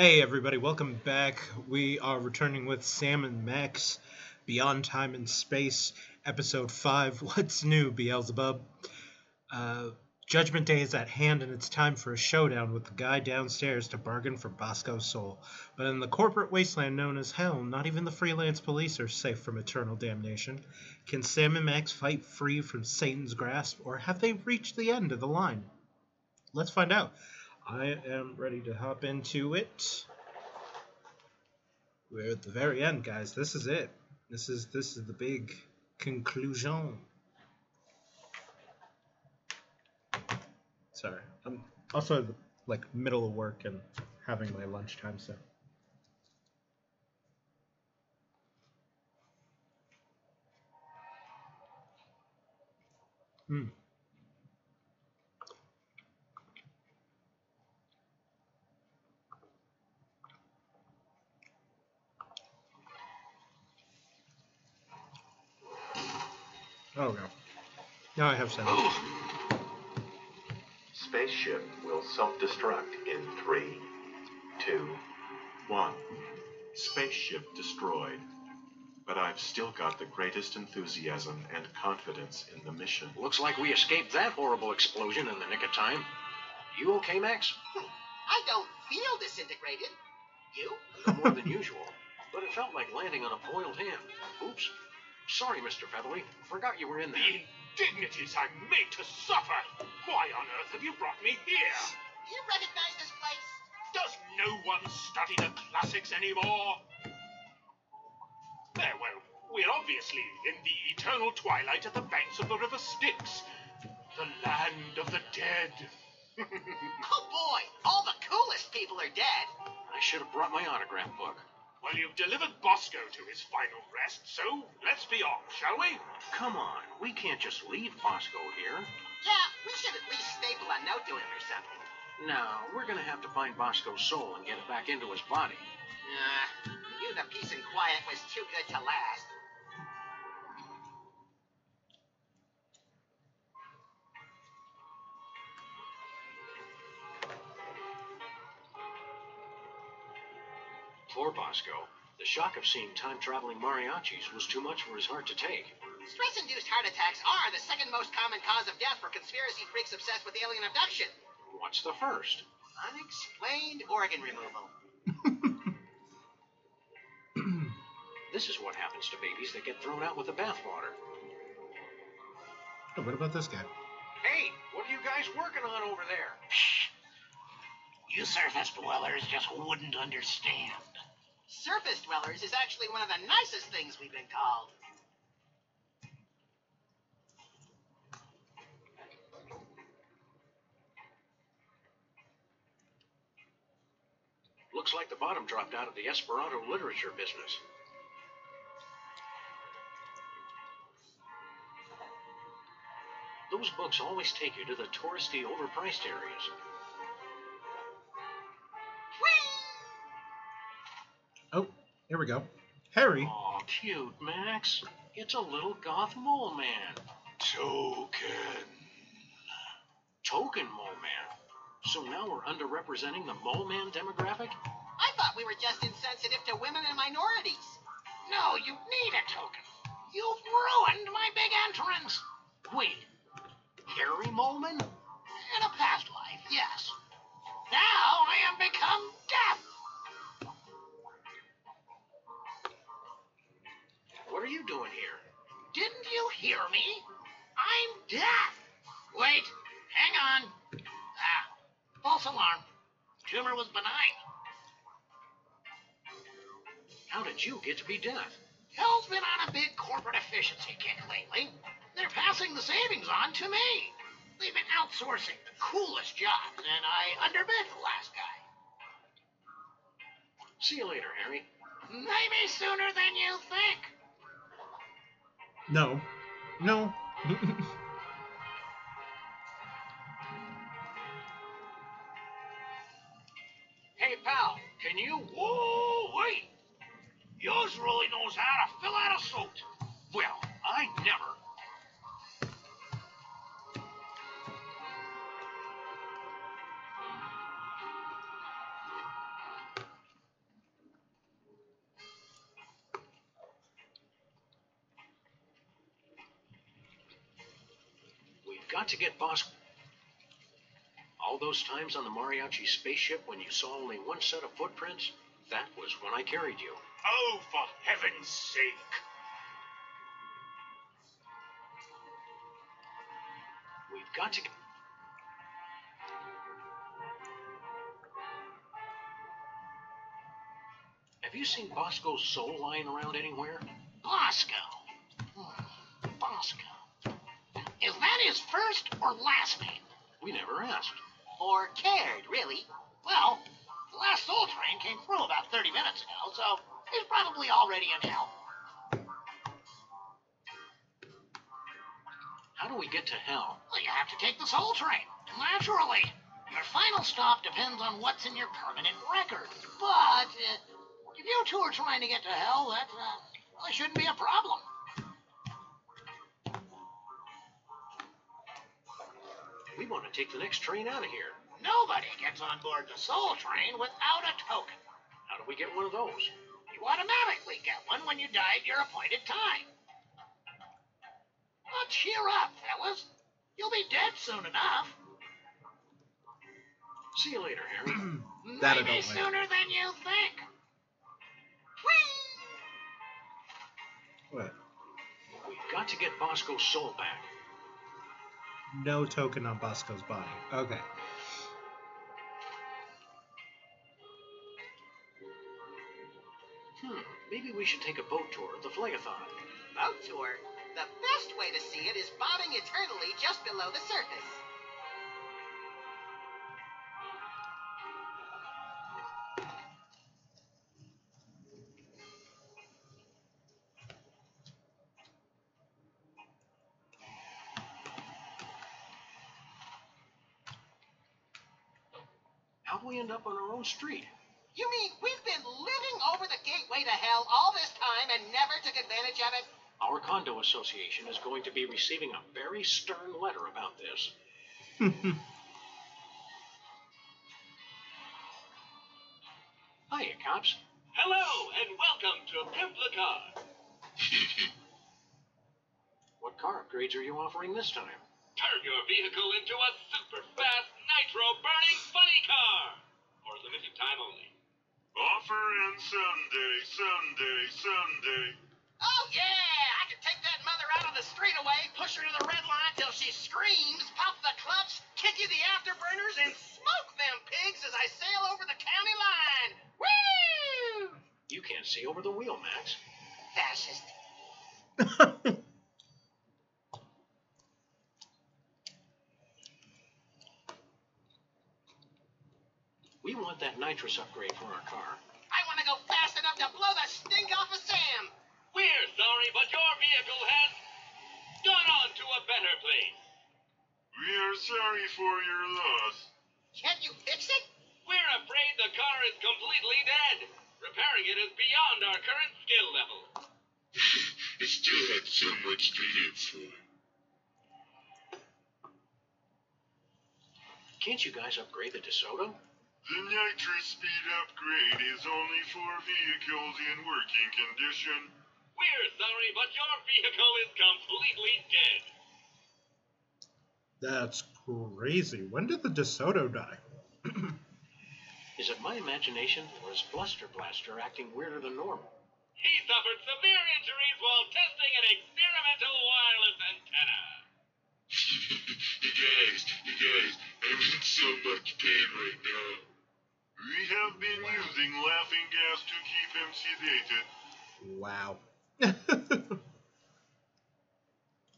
Hey, everybody, welcome back. We are returning with Sam and Max, Beyond Time and Space, Episode 5 What's New, Beelzebub? Uh, Judgment Day is at hand, and it's time for a showdown with the guy downstairs to bargain for Bosco's soul. But in the corporate wasteland known as Hell, not even the freelance police are safe from eternal damnation. Can Sam and Max fight free from Satan's grasp, or have they reached the end of the line? Let's find out. I am ready to hop into it. We're at the very end, guys. This is it. This is this is the big conclusion. Sorry, I'm also like middle of work and having my lunchtime, so. Hmm. Oh no. Now I have sense. Spaceship will self-destruct in three, two, one. Spaceship destroyed. But I've still got the greatest enthusiasm and confidence in the mission. Looks like we escaped that horrible explosion in the nick of time. You okay, Max? Hmm. I don't feel disintegrated. You? No more than usual, but it felt like landing on a boiled ham. Oops. Sorry, Mr. Featherly. Forgot you were in there. The indignities I'm made to suffer! Why on earth have you brought me here? Do you recognize this place? Does no one study the classics anymore? There, well, we're obviously in the eternal twilight at the banks of the River Styx. The land of the dead. Oh boy, all the coolest people are dead. I should have brought my autograph book. Well, you've delivered Bosco to his final rest, so let's be off, shall we? Come on, we can't just leave Bosco here. Yeah, we should at least staple a note to him or something. No, we're gonna have to find Bosco's soul and get it back into his body. Nah, you the peace and quiet was too good to last. Poor Bosco. The shock of seeing time-traveling mariachis was too much for his heart to take. Stress-induced heart attacks are the second most common cause of death for conspiracy freaks obsessed with alien abduction. What's the first? Unexplained organ removal. This is what happens to babies that get thrown out with the bathwater. Oh, what about this guy? Hey, what are you guys working on over there? You surface dwellers just wouldn't understand. Surface dwellers is actually one of the nicest things we've been called. Looks like the bottom dropped out of the Esperanto literature business. Those books always take you to the touristy, overpriced areas. Here we go. Harry. Aw, cute, Max. It's a little goth mole man. Token. Token mole man. So now we're underrepresenting the mole man demographic? I thought we were just insensitive to women and minorities. No, you need a token. You've ruined my big entrance. Wait, Harry Moleman? in a past life, yes. Now I am become death. You doing here? Didn't you hear me? I'm death. Wait, hang on. Ah, false alarm. Tumor was benign. How did you get to be deaf? Hell's been on a big corporate efficiency kick lately. They're passing the savings on to me. They've been outsourcing the coolest jobs, and I underbid the last guy. See you later, Harry. Maybe sooner than you think. No. No. Hey, pal, can you? Whoa, wait! Yours really knows how to fill out a suit. Those times on the Mariachi spaceship when you saw only one set of footprints, that was when I carried you. Oh, for heaven's sake! We've got to. Have you seen Bosco's soul lying around anywhere? Bosco. Hmm, Bosco. Is that his first or last name? We never asked. Or cared, really. Well, the last Soul Train came through about 30 minutes ago, so he's probably already in hell. How do we get to hell? Well, you have to take the Soul Train. Naturally. Your final stop depends on what's in your permanent record. But uh, if you two are trying to get to hell, that uh, really shouldn't be a problem. We want to take the next train out of here. Nobody gets on board the Soul Train without a token. How do we get one of those? You automatically get one when you die at your appointed time. But cheer up, fellas. You'll be dead soon enough. See you later, Harry. That I Maybe don't like. sooner than you think. Whee! What? We've got to get Bosco's soul back. No token on Bosco's body. Okay. Hmm, maybe we should take a boat tour of the Phlegethon. Boat tour. The best way to see it is bobbing eternally just below the surface. Own street? You mean we've been living over the gateway to hell all this time and never took advantage of it? Our condo association is going to be receiving a very stern letter about this. Hiya, cops. Hello, and welcome to Pimplicar. What car upgrades are you offering this time? Turn your vehicle into a super fast nitro burning funny car. For limited time only. Offer in Sunday, Sunday, Sunday. Oh yeah! I can take that mother out of the straightaway, push her to the red line till she screams, pop the clutch, kick you the afterburners, and smoke them pigs as I sail over the county line. Woo! You can't see over the wheel, Max. Fascist. We want that nitrous upgrade for our car. I want to go fast enough to blow the stink off of Sam. We're sorry, but your vehicle has gone on to a better place. We are sorry for your loss. Can't you fix it? We're afraid the car is completely dead. Repairing it is beyond our current skill level. I still have so much to live for. Can't you guys upgrade the DeSoto? The nitrous speed upgrade is only for vehicles in working condition. We're sorry, but your vehicle is completely dead. That's crazy. When did the DeSoto die? Is it my imagination, or is Bluster Blaster acting weirder than normal? He suffered severe injuries while testing an experimental wireless antenna. you guys, you guys, I'm in so much pain right now. We have been using laughing gas to keep him sedated. Wow.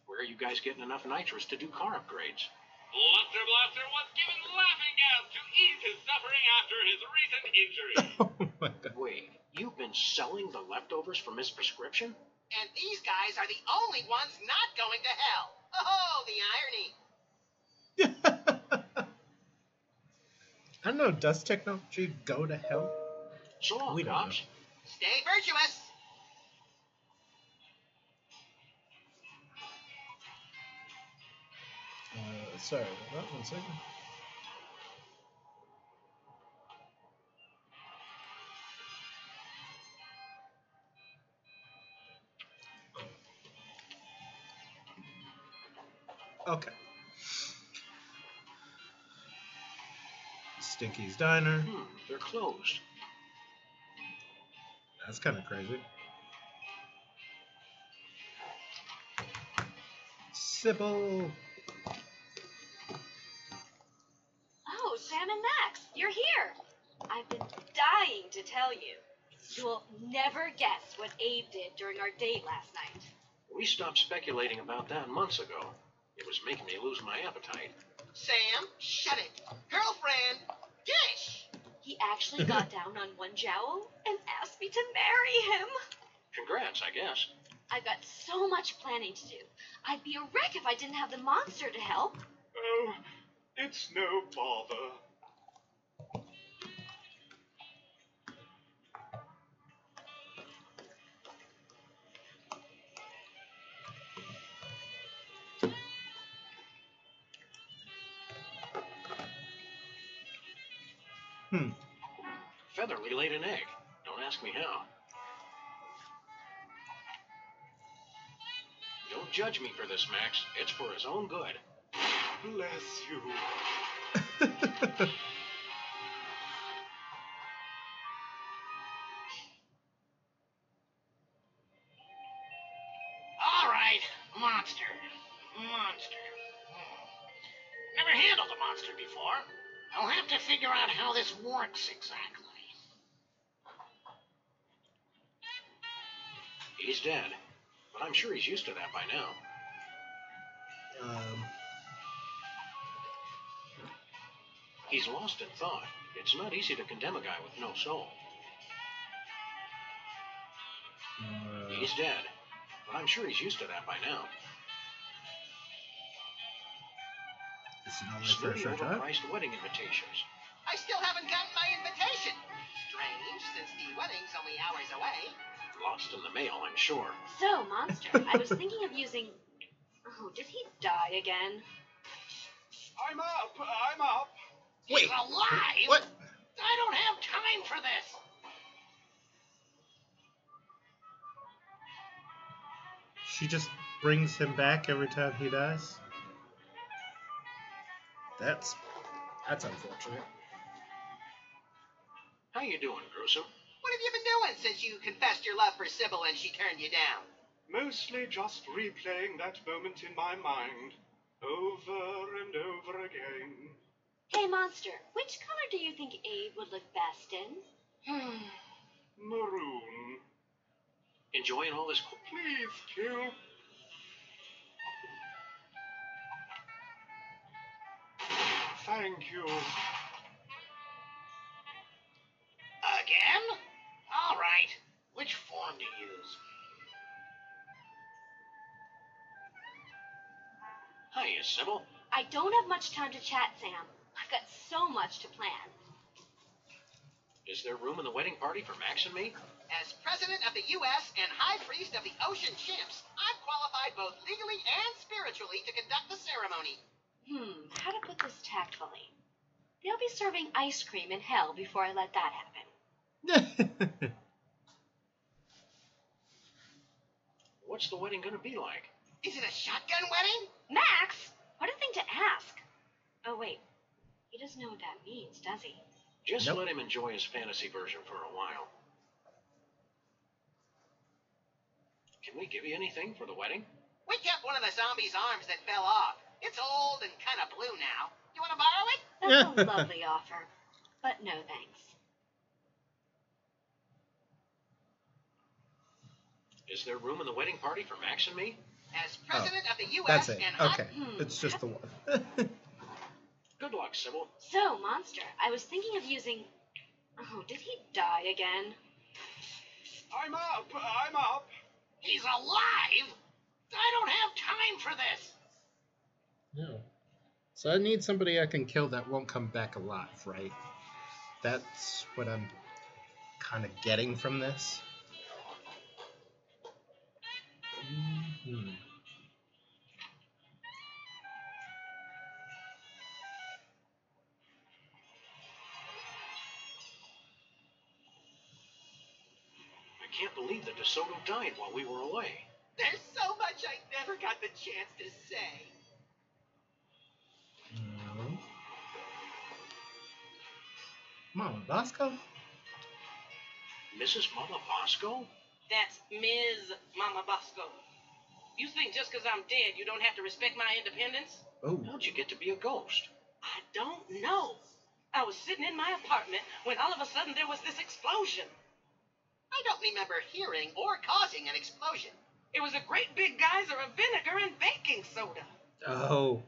Where are you guys getting enough nitrous to do car upgrades? Bluster Blaster was given laughing gas to ease his suffering after his recent injury. oh my god. Wait, you've been selling the leftovers from his prescription? And these guys are the only ones not going to hell. Oh, the irony. I don't know. Does technology go to hell? Long, We don't. Stay virtuous. Uh, sorry, what? One second. Okay. Stinky's Diner. Hmm, they're closed. That's kind of crazy. Sybil. Oh, Sam and Max, you're here. I've been dying to tell you. You'll never guess what Abe did during our date last night. We stopped speculating about that months ago. It was making me lose my appetite. Sam, shut it. Girlfriend, dish. He actually got down on one jowl and asked me to marry him. Congrats, I guess. I've got so much planning to do. I'd be a wreck if I didn't have the monster to help. Oh, it's no bother. Laid an egg. Don't ask me how. Don't judge me for this, Max. It's for his own good. Bless you. All right, monster. Monster. Hmm. Never handled a monster before. I'll have to figure out how this works exactly. He's dead. But I'm sure he's used to that by now. um, He's lost in thought. It's not easy to condemn a guy with no soul. uh, He's dead. But I'm sure he's used to that by now. this is only for a Snooty short time. overpriced wedding invitations. I still haven't gotten my invitation. Lost in the mail, I'm sure. So, monster, I was thinking of using. Oh, did he die again? I'm up. I'm up. Wait. He's alive? What? I don't have time for this. She just brings him back every time he dies. That's that's unfortunate. How are you doing, Gruesome? What have you been doing since you confessed your love for Sybil and she turned you down? Mostly just replaying that moment in my mind. Over and over again. Hey, monster, which color do you think Abe would look best in? Hmm, maroon. Enjoying all this? co- Please kill. Thank you. Hiya, Sybil. I don't have much time to chat, Sam. I've got so much to plan. Is there room in the wedding party for Max and me? As president of the U.S. and high priest of the ocean chimps, I'm qualified both legally and spiritually to conduct the ceremony. Hmm, how to put this tactfully? They'll be serving ice cream in hell before I let that happen. What's the wedding gonna be like? Is it a shotgun wedding? Max! What a thing to ask! Oh, wait. He doesn't know what that means, does he? Just Nope. let him enjoy his fantasy version for a while. Can we give you anything for the wedding? We kept one of the zombie's arms that fell off. It's old and kind of blue now. You want to borrow it? That's a lovely offer. But no thanks. Is there room in the wedding party for Max and me? As president of the U.S. That's it. and high Okay, Hmm. it's just the one. Good luck, Sybil. So, monster, I was thinking of using. Oh, did he die again? I'm up. I'm up. He's alive? I don't have time for this. no. So I need somebody I can kill that won't come back alive, right? That's what I'm kind of getting from this. DeSoto died while we were away. There's so much I never got the chance to say. No. Mama Bosco? Mrs. Mama Bosco? That's Ms. Mama Bosco. You think just 'cause I'm dead you don't have to respect my independence? Oh. How'd you get to be a ghost? I don't know. I was sitting in my apartment when all of a sudden there was this explosion. I don't remember hearing or causing an explosion. It was a great big geyser of vinegar and baking soda. Oh.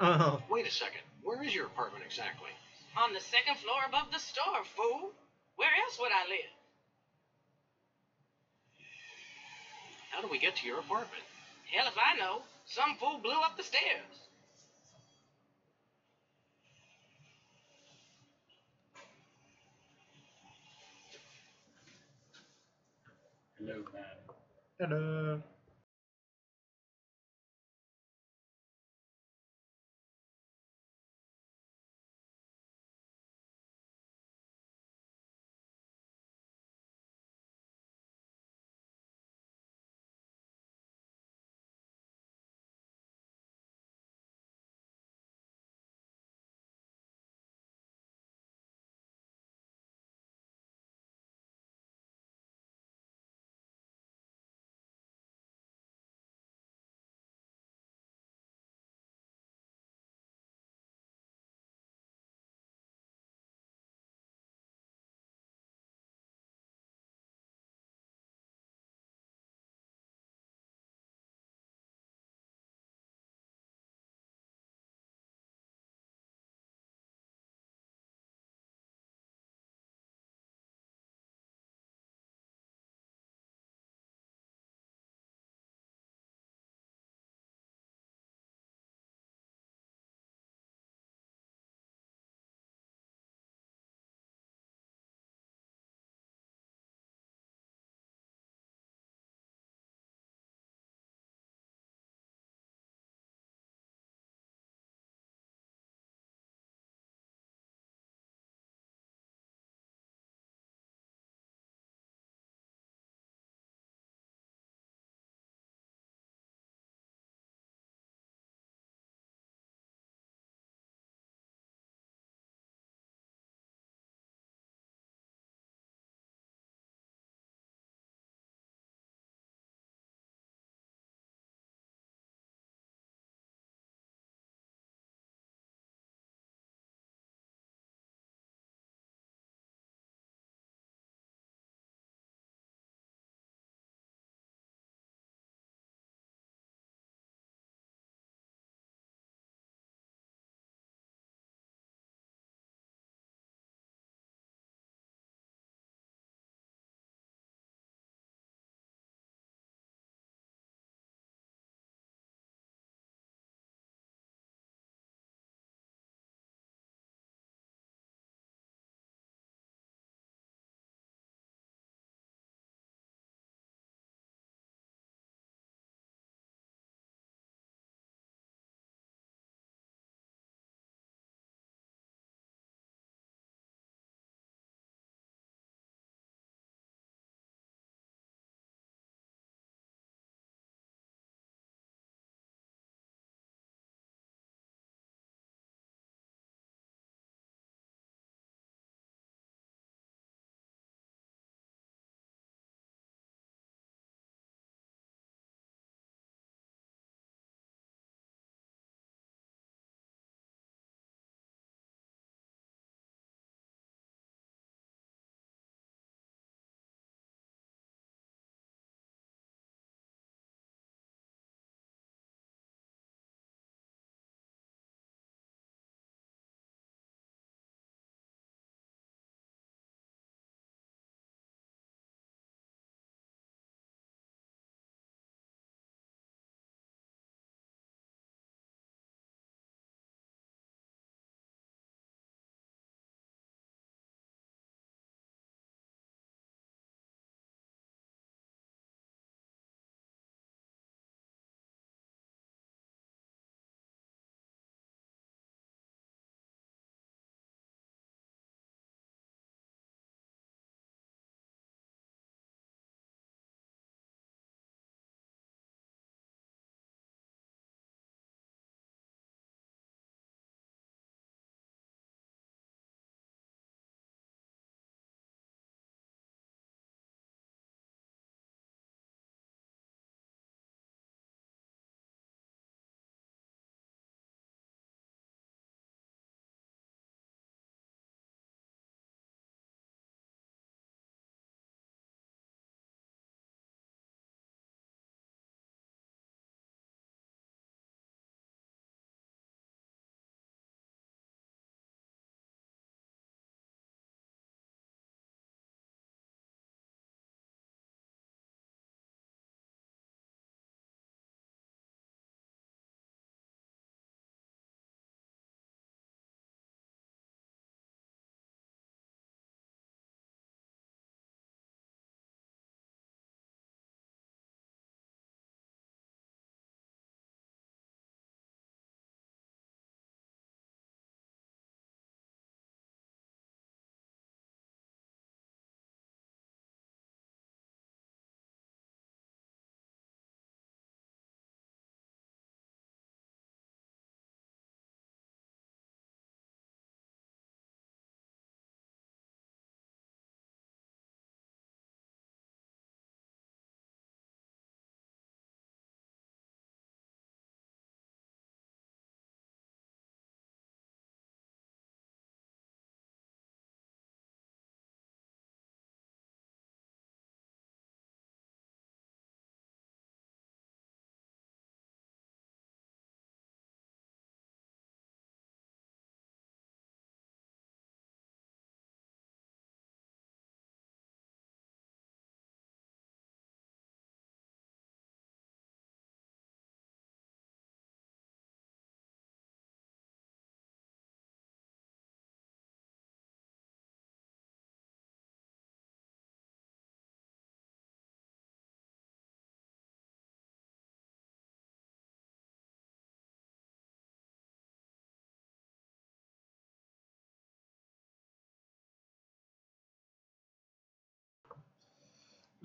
Oh. Wait a second. Where is your apartment exactly? On the second floor above the store, fool. Where else would I live? How do we get to your apartment? Hell if I know. Some fool blew up the stairs. Hello, man. Ta-da.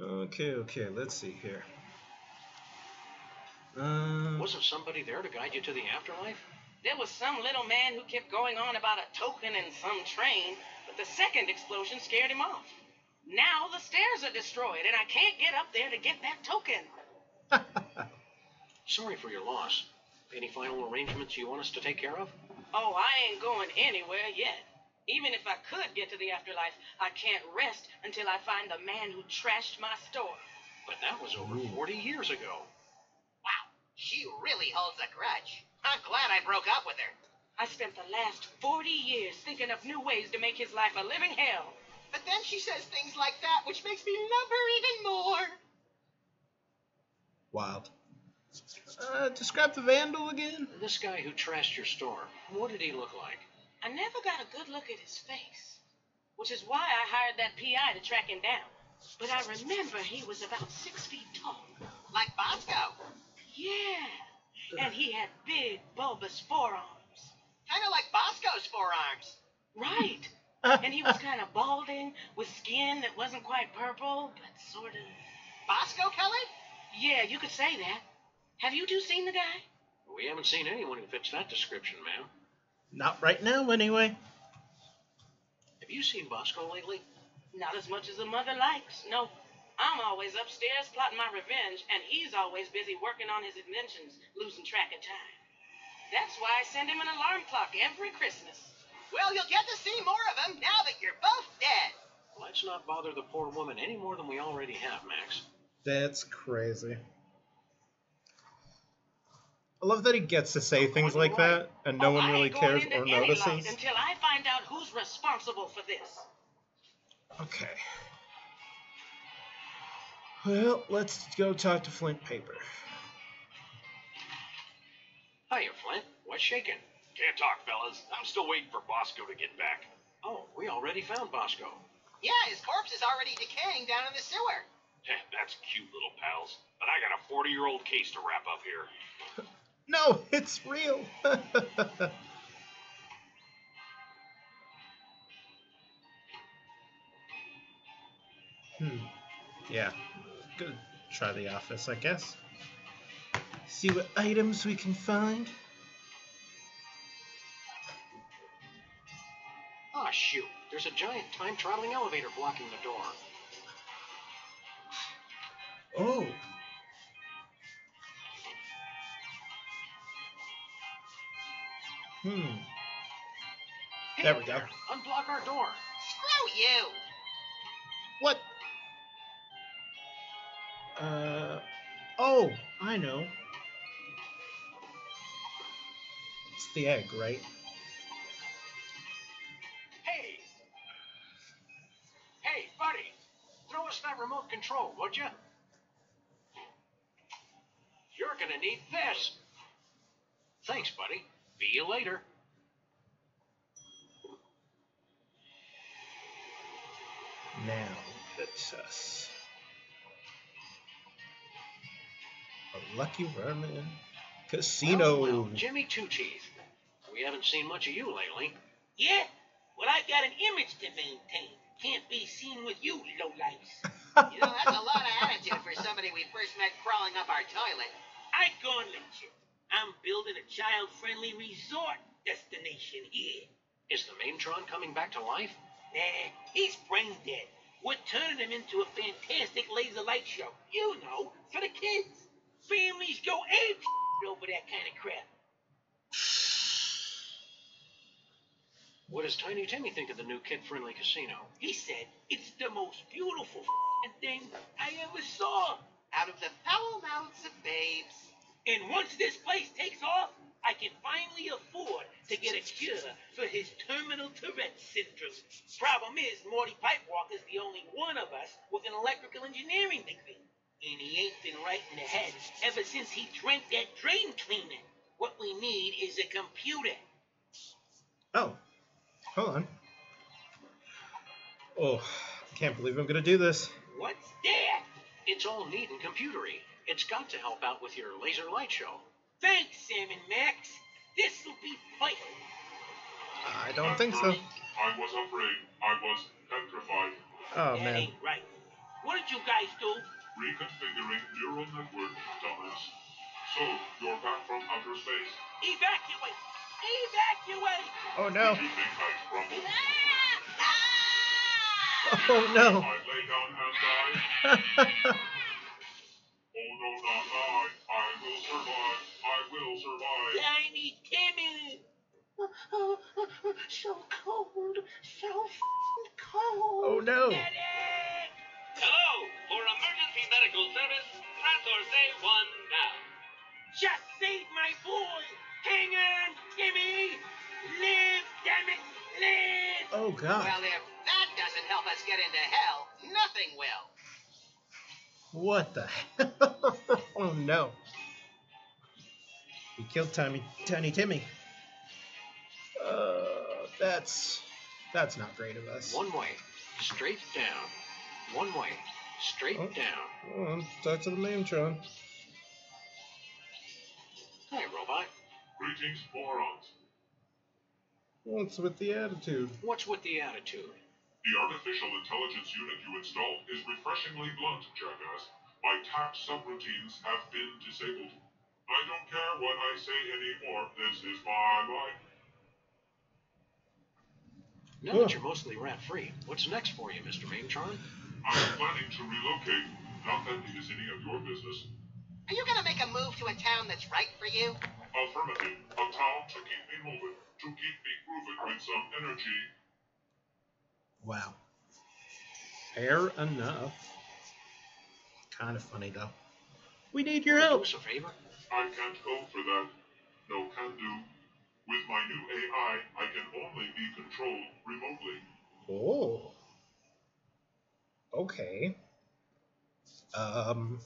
Okay, okay, let's see here. Um, Wasn't somebody there to guide you to the afterlife? There was some little man who kept going on about a token and some train, but the second explosion scared him off. Now the stairs are destroyed, and I can't get up there to get that token. Sorry for your loss. Any final arrangements you want us to take care of? Oh, I ain't going anywhere yet. Even if I could get to the afterlife, I can't rest until I find the man who trashed my store. But that was over 40 years ago. Wow, she really holds a grudge. I'm glad I broke up with her. I spent the last 40 years thinking of new ways to make his life a living hell. But then she says things like that, which makes me love her even more. Wild. Uh, describe the vandal again. This guy who trashed your store, what did he look like? I never got a good look at his face, which is why I hired that PI to track him down. But I remember he was about six feet tall. Like Bosco. Yeah, and he had big, bulbous forearms. Kind of like Bosco's forearms. Right. and he was kind of balding, with skin that wasn't quite purple, but sort of. Bosco colored? Yeah, you could say that. Have you two seen the guy? We haven't seen anyone who fits that description, ma'am. Not right now, anyway. Have you seen Bosco lately? Not as much as a mother likes. No. I'm always upstairs plotting my revenge, and he's always busy working on his inventions, losing track of time. That's why I send him an alarm clock every Christmas. Well, you'll get to see more of him now that you're both dead. Let's not bother the poor woman any more than we already have, Max. That's crazy. I love that he gets to say things like that, and no Oh, one really cares or notices. Until I find out who's responsible for this. Okay. Well, let's go talk to Flint Paper. Hiya, Flint. What's shaking? Can't talk, fellas. I'm still waiting for Bosco to get back. Oh, we already found Bosco. Yeah, his corpse is already decaying down in the sewer. Heh, That's cute, little pals. But I got a 40 year old case to wrap up here. No, it's real. hmm. Yeah. Gonna try the office, I guess. See what items we can find. Ah, shoot. There's a giant time traveling elevator blocking the door. Oh. Hmm. Hey, There we go. Unblock our door. Screw you. What? Uh. Oh, I know. It's the egg, right? Hey! Hey, buddy! Throw us that remote control, would you? You're gonna need this. Thanks, buddy. See you later. Now, the uh, test. A Lucky Vermin Casino. Well, well, Jimmy Two Teeth. We haven't seen much of you lately. Yeah? Well, I got an image to maintain. Can't be seen with you, lowlifes. You know, that's a lot of attitude for somebody we first met crawling up our toilet. I gone let you. I'm building a child-friendly resort destination here. Is the Maimtron coming back to life? Nah, he's brain dead. We're turning him into a fantastic laser light show. You know, for the kids. Families go ape over that kind of crap. What does Tiny Timmy think of the new kid-friendly casino? He said it's the most beautiful f***ing thing I ever saw. Out of the foul mouths of babes. And once this place takes off, I can finally afford to get a cure for his terminal Tourette syndrome. Problem is, Morty Pipewalker's the only one of us with an electrical engineering degree. And he ain't been right in the head ever since he drank that drain cleaner. What we need is a computer. Oh, hold on. Oh, I can't believe I'm gonna do this. What's that? It's all neat and computery. It's got to help out with your laser light show. Thanks, Sam and Max. This'll be vital. I don't think so. I was afraid. I was petrified. Oh that man. ain't right. What did you guys do? Reconfiguring neural network, dumbass. So, you're back from outer space. Evacuate! Evacuate! Oh no. Did you think I'd crumble? Oh no. Oh no, not I. I will survive. I will survive. Tiny Timmy! so cold, so cold. Oh no. Medic! Hello, for emergency medical service, press or say one now. Just save my boy! Hang on, Timmy! Live, damn it! Live! Oh god. Well, if that doesn't help us get into hell, nothing will. What the hell? oh no. He killed Tiny Tiny Timmy. Uh, that's that's not great of us. One way, straight down. One way, straight Oh. down. Oh, talk to the Maimtron. Hi, robot. Greetings, morons. What's with the attitude? What's with the attitude? The artificial intelligence unit you installed is refreshingly blunt, jackass. My tact subroutines have been disabled. I don't care what I say anymore. This is my life. Now that you're mostly rat free, what's next for you, Mr. Maimtron? I'm planning to relocate. Not that it is any of your business. Are you gonna make a move to a town that's right for you? Affirmative. A town to keep me moving, to keep me grooving with some energy. Wow. Fair enough. Kind of funny though. We need your Do help. us a favor? I can't go for that. No can do. With my new AI, I can only be controlled remotely. Oh. Okay. Um.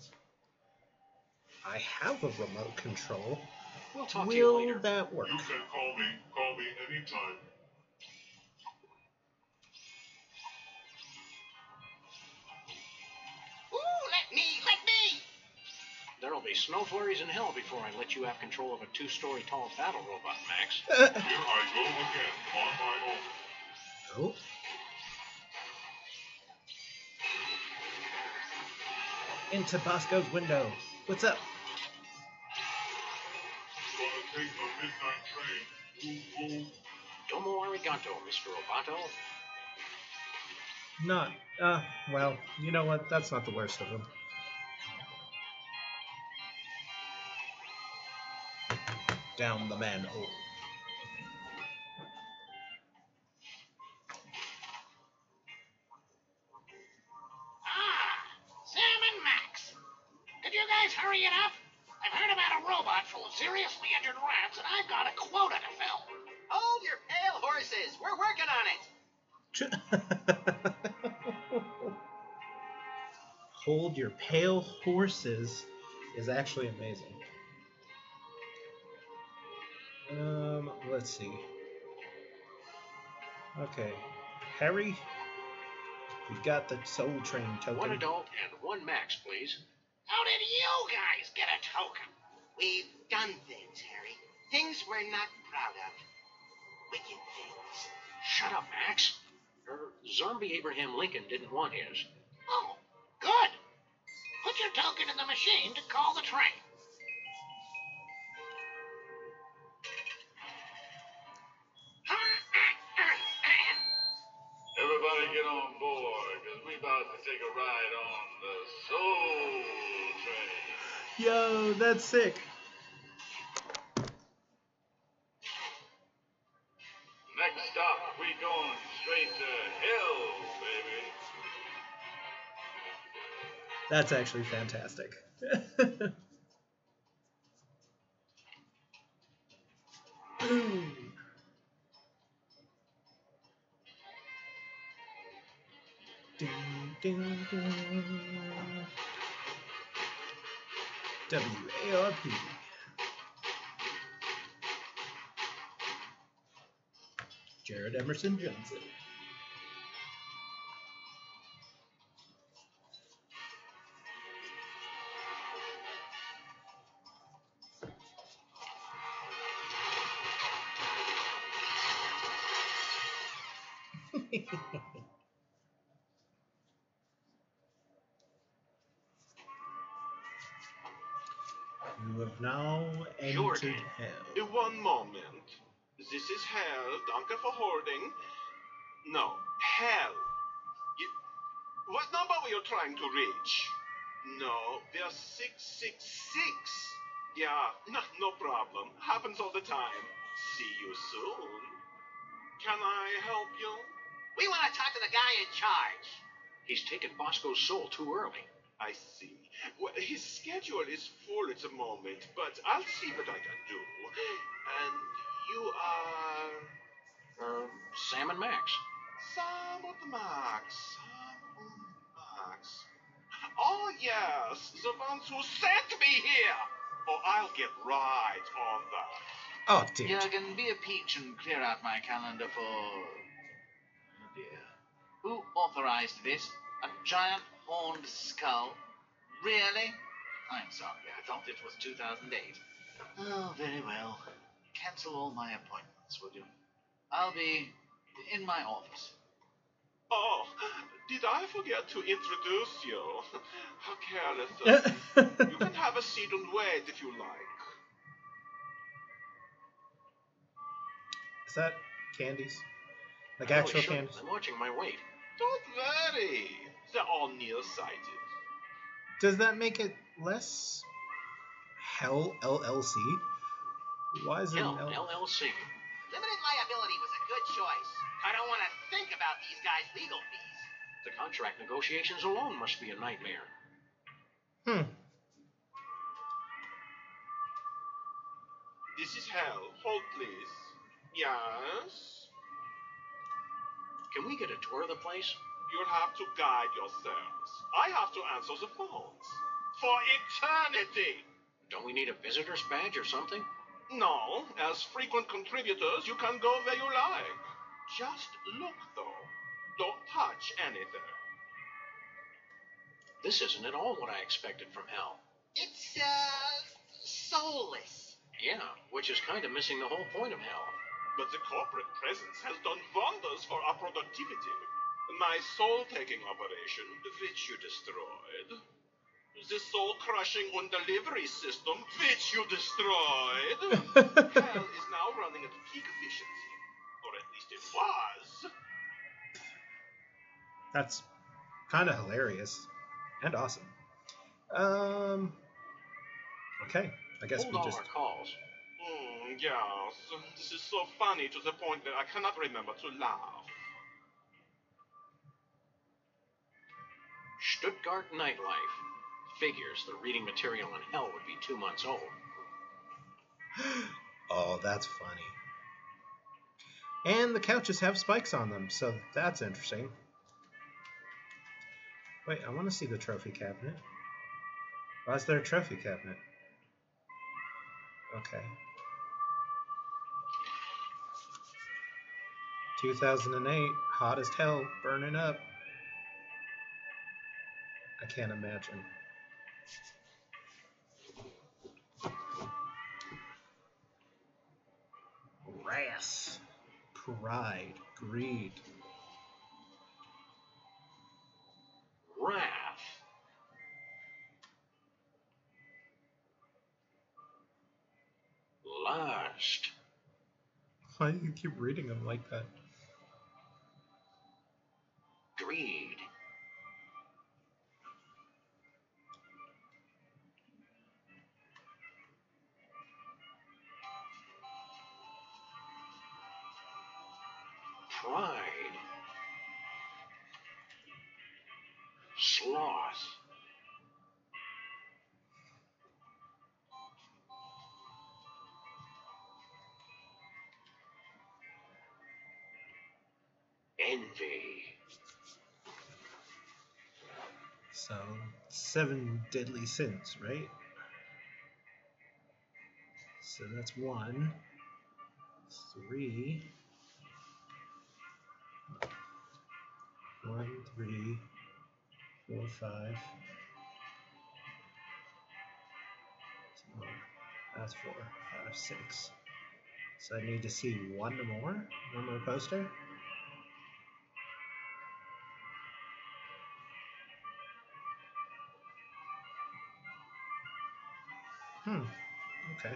I have a remote control. We'll talk to you Will later. that work? You can call me. Call me anytime. There'll be snow flurries in hell before I let you have control of a two story tall battle robot, Max. Here I go again, on my own. oh. Into Bosco's window. What's up? Gonna take a midnight train. Ooh, ooh. Domo arigato, Mr. Roboto. Not. Uh, well, you know what? That's not the worst of them. Down the manhole. Ah, Sam and Max. Could you guys hurry it up? I've heard about a robot full of seriously injured rats, and I've got a quota to fill. Hold your pale horses. We're working on it. Hold your pale horses is actually amazing. Let's see. Okay, Harry, we've got the Soul Train token. One adult and one Max, please. How did you guys get a token? We've done things, Harry. Things we're not proud of. Wicked things. Shut up, Max. Er, Zombie Abraham Lincoln didn't want his. Oh, good. Put your token in the machine to call the train. Take a ride on the Soul Train. Yo, that's sick. Next stop, we going straight to hell, baby. That's actually fantastic. Emerson Johnson. you have now entered Jordan. hell hell. Danke for holding. No, hell. You, what number were you trying to reach? No, we're 666. Yeah, no, no problem. Happens all the time. See you soon. Can I help you? We want to talk to the guy in charge. He's taken Bosco's soul too early. I see. Well, his schedule is full at the moment, but I'll see what I can do. And you are. Uh, Sam and Max. Sam und Max. Sam und Max. Oh, yes, the ones who sent me here. Oh, I'll get right on that. Oh, dude. Jurgen, be a peach and clear out my calendar for. Oh dear. Who authorized this? A giant horned skull? Really? I'm sorry, I thought it was 2008. Oh, very well. Cancel all my appointments, would you? I'll be in my office. Oh, did I forget to introduce you? How careless of me. You can have a seat and wait if you like. Is that candies? Like I actual shouldn't. candies? I'm watching my weight. Don't worry. They're all nearsighted. Does that make it less Hell LLC? Why is it an L? LLC. Limited liability was a good choice. I don't want to think about these guys' legal fees. The contract negotiations alone must be a nightmare. Hmm. This is hell. Hold, please. Yes? Can we get a tour of the place? You'll have to guide yourselves. I have to answer the phones. For eternity! Don't we need a visitor's badge or something? No, as frequent contributors, you can go where you like. Just look, though. Don't touch anything. This isn't at all what I expected from Hell. It's, uh, soulless. Yeah, which is kind of missing the whole point of Hell. But the corporate presence has done wonders for our productivity. My soul-taking operation, which you destroyed. The soul-crushing and delivery system, which you destroyed. Hell is now running at peak efficiency. Or at least it was. That's kind of hilarious and awesome. Um. Okay, I guess Hold we all just. our calls. Mm, yes, this is so funny to the point that I cannot remember to laugh. Stuttgart Nightlife. Figures the reading material in Hell would be two months old. Oh, that's funny. And the couches have spikes on them, so that's interesting. Wait, I want to see the trophy cabinet. Why is there a trophy cabinet? Okay. 2008, hot as hell, burning up. I can't imagine. Wrath, pride, greed. Wrath. Lust. Why do you keep reading them like that? Greed. Pride. Sloth. Envy. So, seven deadly sins, right? So that's one, three, one, three, four, five. So that's four, five, six. So I need to see one more, one more poster. Hmm. Okay.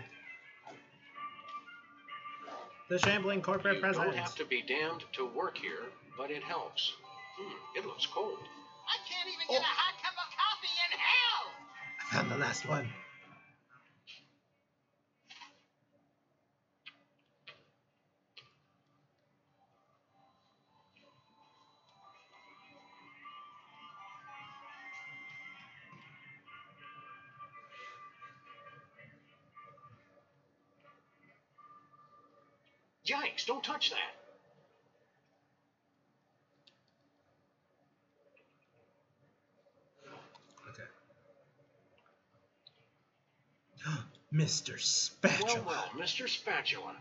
The shambling corporate You president. don't have to be damned to work here, but it helps. Hmm, it looks cold. I can't even get a hot cup of coffee in hell! I found the last one. Yikes, don't touch that. Okay. Mr. Spatula. Well, well, Mr. Spatula.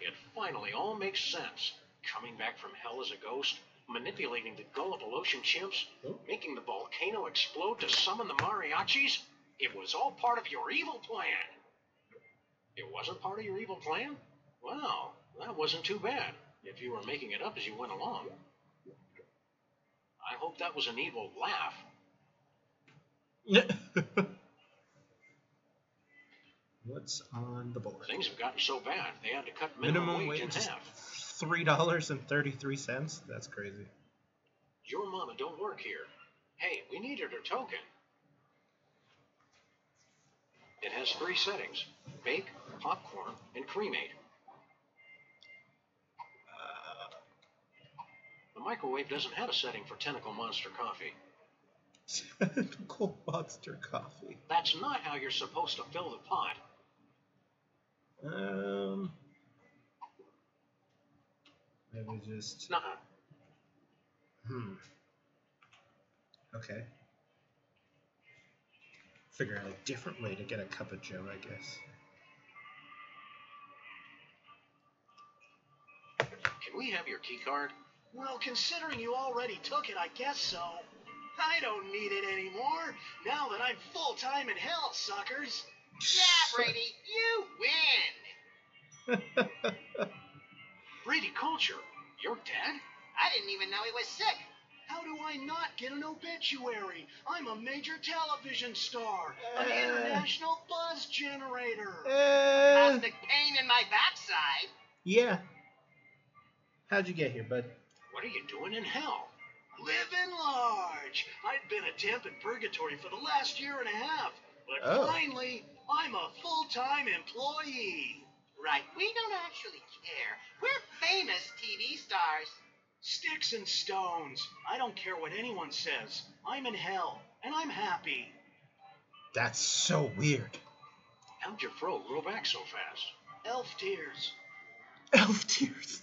It finally all makes sense. Coming back from hell as a ghost, manipulating the gullible ocean chimps, oh. making the volcano explode to summon the mariachis. It was all part of your evil plan. It wasn't part of your evil plan? Well, that wasn't too bad, if you were making it up as you went along. I hope that was an evil laugh. On the board? Things have gotten so bad, they had to cut minimum, Minimum wage in wage is half. three dollars and thirty-three cents. That's crazy. Your mama don't work here. Hey, we needed her token. It has three settings bake, popcorn, and cremate. The microwave doesn't have a setting for Tentacle Monster coffee. Cool monster coffee. That's not how you're supposed to fill the pot. Um. Maybe just. Nuh Hmm. Okay. Figure out a different way to get a cup of Joe, I guess. Can we have your key card? Well, considering you already took it, I guess so. I don't need it anymore, now that I'm full time in hell, suckers. Yeah, Brady, you win! Brady Culture, you're dead? I didn't even know he was sick. How do I not get an obituary? I'm a major television star, an Uh. international buzz generator. Uh, Cosmic pain in my backside. yeah. How'd you get here, bud? What are you doing in hell? Living large. I'd been a temp in purgatory for the last year and a half, but Oh. finally, I'm a full time employee. Right, we don't actually care. We're famous TV stars. Sticks and stones. I don't care what anyone says. I'm in hell, and I'm happy. That's so weird. How'd your fro grow back so fast? Elf tears. Elf tears.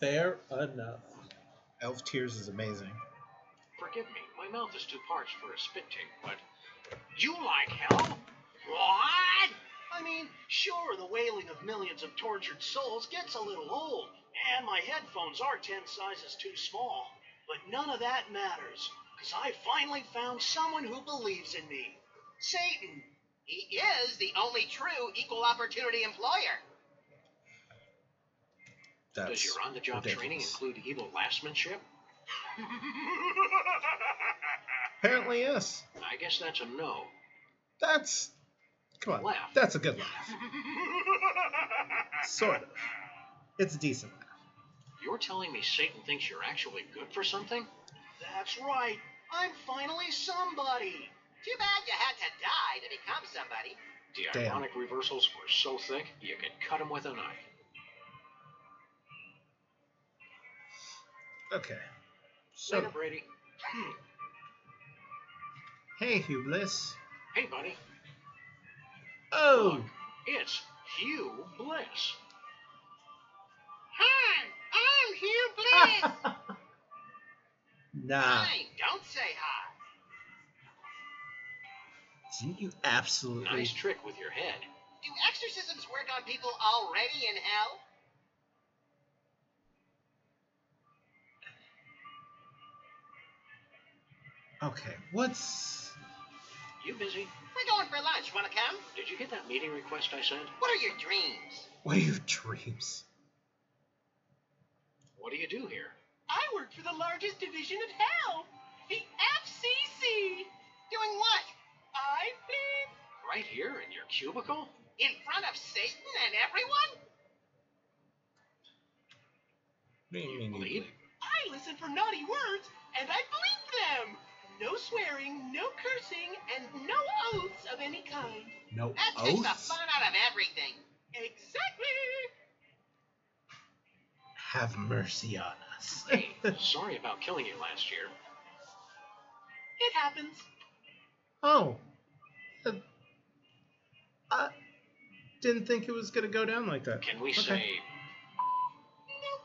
Fair enough. Elf tears is amazing. Forgive me, my mouth is too parched for a spit take, but you like hell? What? I mean, sure, the wailing of millions of tortured souls gets a little old, and my headphones are ten sizes too small. But none of that matters, because I finally found someone who believes in me. Satan. He is the only true equal opportunity employer. That's Does your on the job training include evil lastmanship? Apparently, yes. I guess that's a no. That's. Come on. Laugh. That's a good laugh. Sort of. It's a decent laugh. You're telling me Satan thinks you're actually good for something? That's right. I'm finally somebody. Too bad you had to die to become somebody. The Damn. ironic reversals were so thick you could cut them with a knife. Okay. So, Later, Brady. Hmm. hey, Hugh Bliss. Hey, buddy. Oh! It's Hugh Bliss. Hi, I'm Hugh Bliss. Nah. Hi, don't say hi. Didn't you absolutely. Nice trick with your head. Do exorcisms work on people already in hell? Okay, what's. You busy? We're going for lunch. Wanna come? Did you get that meeting request I sent? What are your dreams? What are your dreams? What do you do here? I work for the largest division of hell, the FCC. Doing what? I think. Right here in your cubicle? In front of Satan and everyone? What do you mean? you Bleep? bleep? I listen for naughty words and I bleep them. No swearing, no cursing, and no oaths of any kind. No That takes the fun out of everything. Exactly. Have mercy on us. Hey, sorry about killing you last year. It happens. oh. Uh, I didn't think it was gonna go down like that. Can we Okay. say.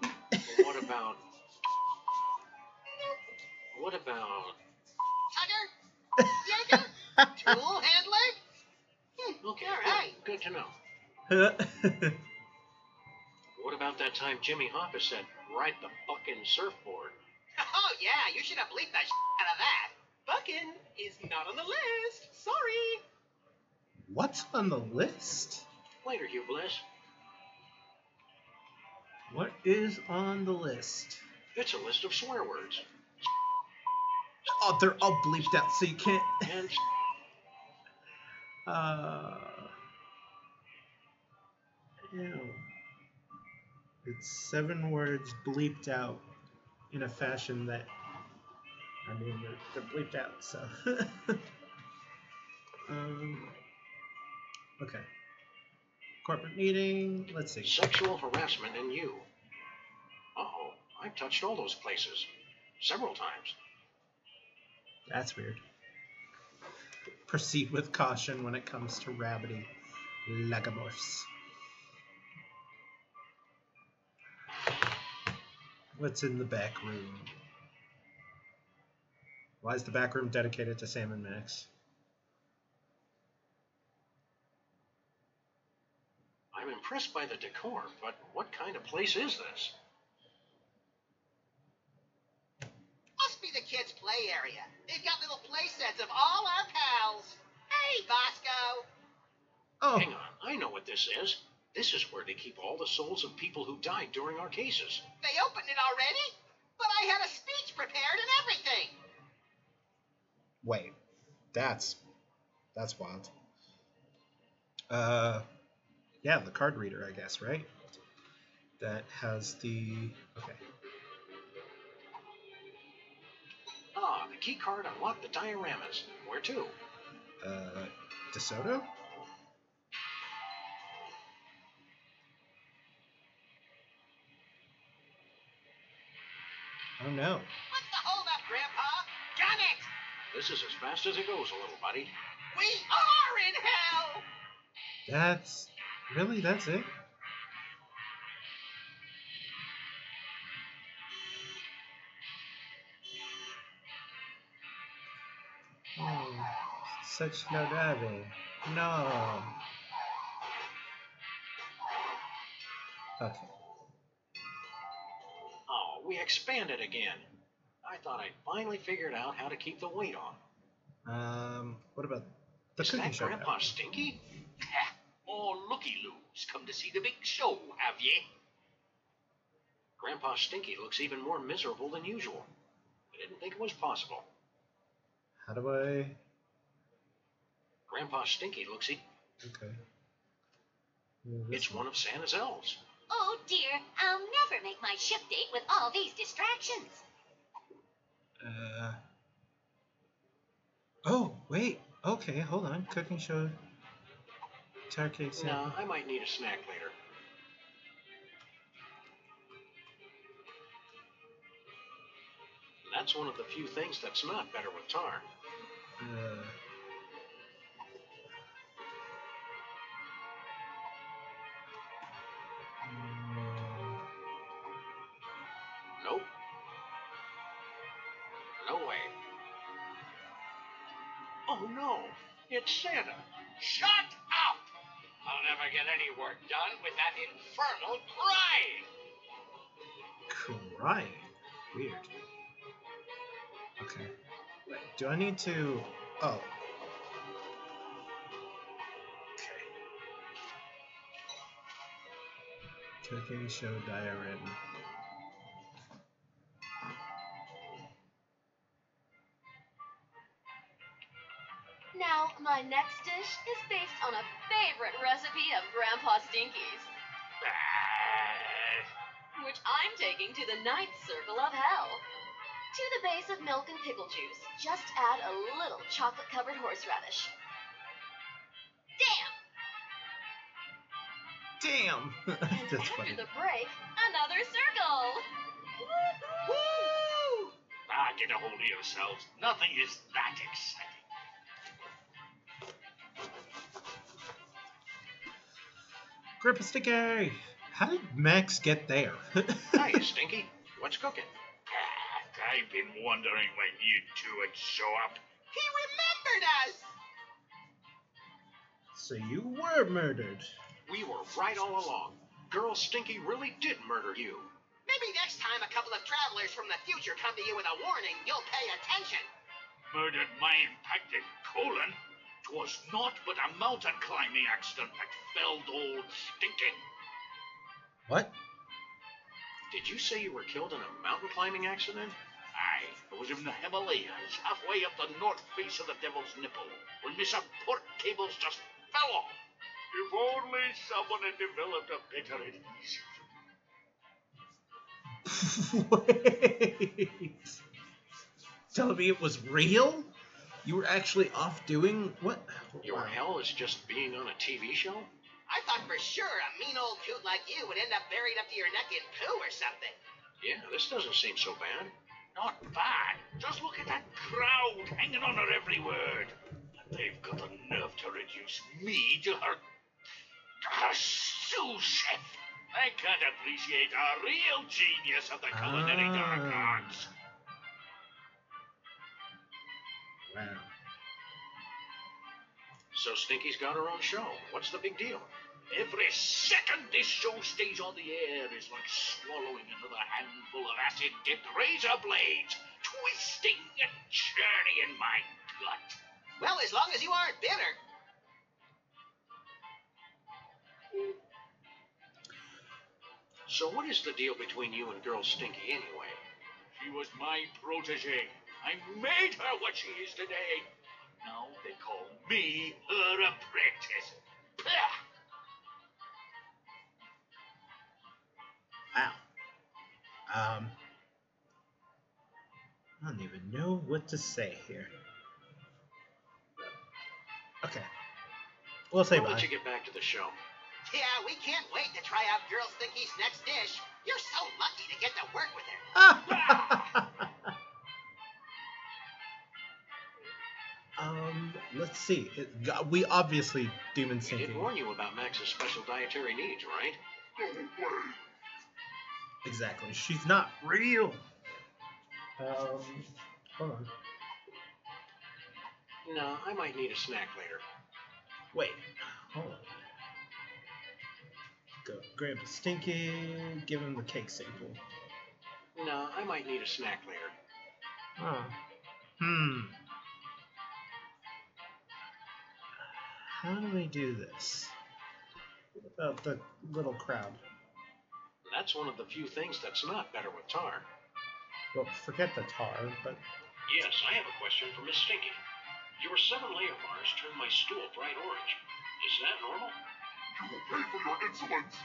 what about. What about. Tugger? Jaeger? Tool handler? Hmm, okay, All good- right. good to know. What about that time Jimmy Hoffa said, ride the fucking surfboard? Oh, yeah, you should have bleeped the shit out of that. Buckin is not on the list. Sorry. What's on the list? Later, Hugh Bliss. What is on the list? It's a list of swear words. Oh, they're all bleeped out, so you can't. Uh. Ew. It's seven words bleeped out in a fashion that. I mean, they're, they're bleeped out, so. um. Okay. Corporate meeting. Let's see. sexual harassment in you. Uh oh, I've touched all those places. Several times. That's weird. Proceed with caution when it comes to rabbity lagomorphs. What's in the back room? Why is the back room dedicated to Sam and Max? I'm impressed by the decor, but what kind of place is this? Must the kids' play area. They've got little play sets of all our pals. Hey, Bosco. Oh, Hang on, I know what this is. This is where they keep all the souls of people who died during our cases. They opened it already? But I had a speech prepared and everything. wait. That's that's wild. Uh, yeah, the card reader, I guess, right? That has the okay. Key card unlocked the dioramas. Where to? Uh, DeSoto? Oh no. What's the holdup, Grandpa? Gun it! This is as fast as it goes, little buddy. We are in hell! That's really that's it. Such slow driving. No. Okay. Oh, we expanded again. I thought I'd finally figured out how to keep the weight on. Um, what about the Is cooking show? Grandpa Stinky? More looky-loos come to see the big show, have ye? Grandpa Stinky looks even more miserable than usual. I didn't think it was possible. How do I? Grandpa Stinky looks e- Okay. Move this it's one of Santa's elves. Oh dear, I'll never make my ship date with all these distractions. Uh. Oh wait. Okay, hold on. Cooking show. Tar cake No. I might need a snack later. That's one of the few things that's not better with tar. Uh, Santa. Shut up! I'll never get any work done with that infernal crying. crying. Weird. Okay. Wait, do I need to? Oh. Okay. Cooking show diorama. My next dish is based on a favorite recipe of Grandpa Stinky's, which I'm taking to the ninth circle of hell. To the base of milk and pickle juice, just add a little chocolate covered horseradish. Damn! Damn. That's After funny. the break, another circle! Woo! Ah, get a hold of yourselves. Nothing is that exciting. Grandpa Stinky! How did Max get there? Hiya, Stinky. What's cooking? Ah, I've been wondering when you two would show up. He remembered us! so you were murdered. We were right all along. Girl Stinky really did murder you. Maybe next time a couple of travelers from the future come to you with a warning, you'll pay attention. Murdered my impacted colon. 'Twas naught but a mountain climbing accident that felled old Stinking. What? Did you say you were killed in a mountain climbing accident? Aye, it was in the Himalayas, halfway up the north face of the Devil's Nipple, when me support cables just fell off. If only someone had developed a better adhesive. Wait. Tell me it was real? You were actually off doing what? Your hell is just being on a TV show? I thought for sure a mean old coot like you would end up buried up to your neck in poo or something. Yeah, this doesn't seem so bad. Not bad. Just look at that crowd hanging on her every word. They've got the nerve to reduce me to her, her sous chef. They can't appreciate a real genius of the culinary dark Ah. arts. Wow. So Stinky's got her own show. What's the big deal? Every second this show stays on the air is like swallowing another handful of acid-dipped razor blades, twisting and churning in my gut. Well, as long as you aren't bitter. So what is the deal between you and girl Stinky anyway? She was my protege. I made her what she is today. Now they call me her apprentice. Pah! Wow. Um. I don't even know what to say here. Okay. We'll say I'll bye. let you get back to the show. Yeah, we can't wait to try out Girl Stinky's next dish. You're so lucky to get to work with her. um, let's see. It, we obviously demon We sinking. did warn you about Max's special dietary needs, right? Exactly. She's not real. Um, hold on. No, I might need a snack later. Wait. Hold on. Go grab a stinky. Give him the cake sample. No, I might need a snack later. Oh. Hmm. How do we do this? What about the little crowd? That's one of the few things that's not better with tar. Well, forget the tar, but Yes, I have a question for Miss Stinky. Your seven layer bars turn my stool bright orange. Is that normal? You will pay for your insolence.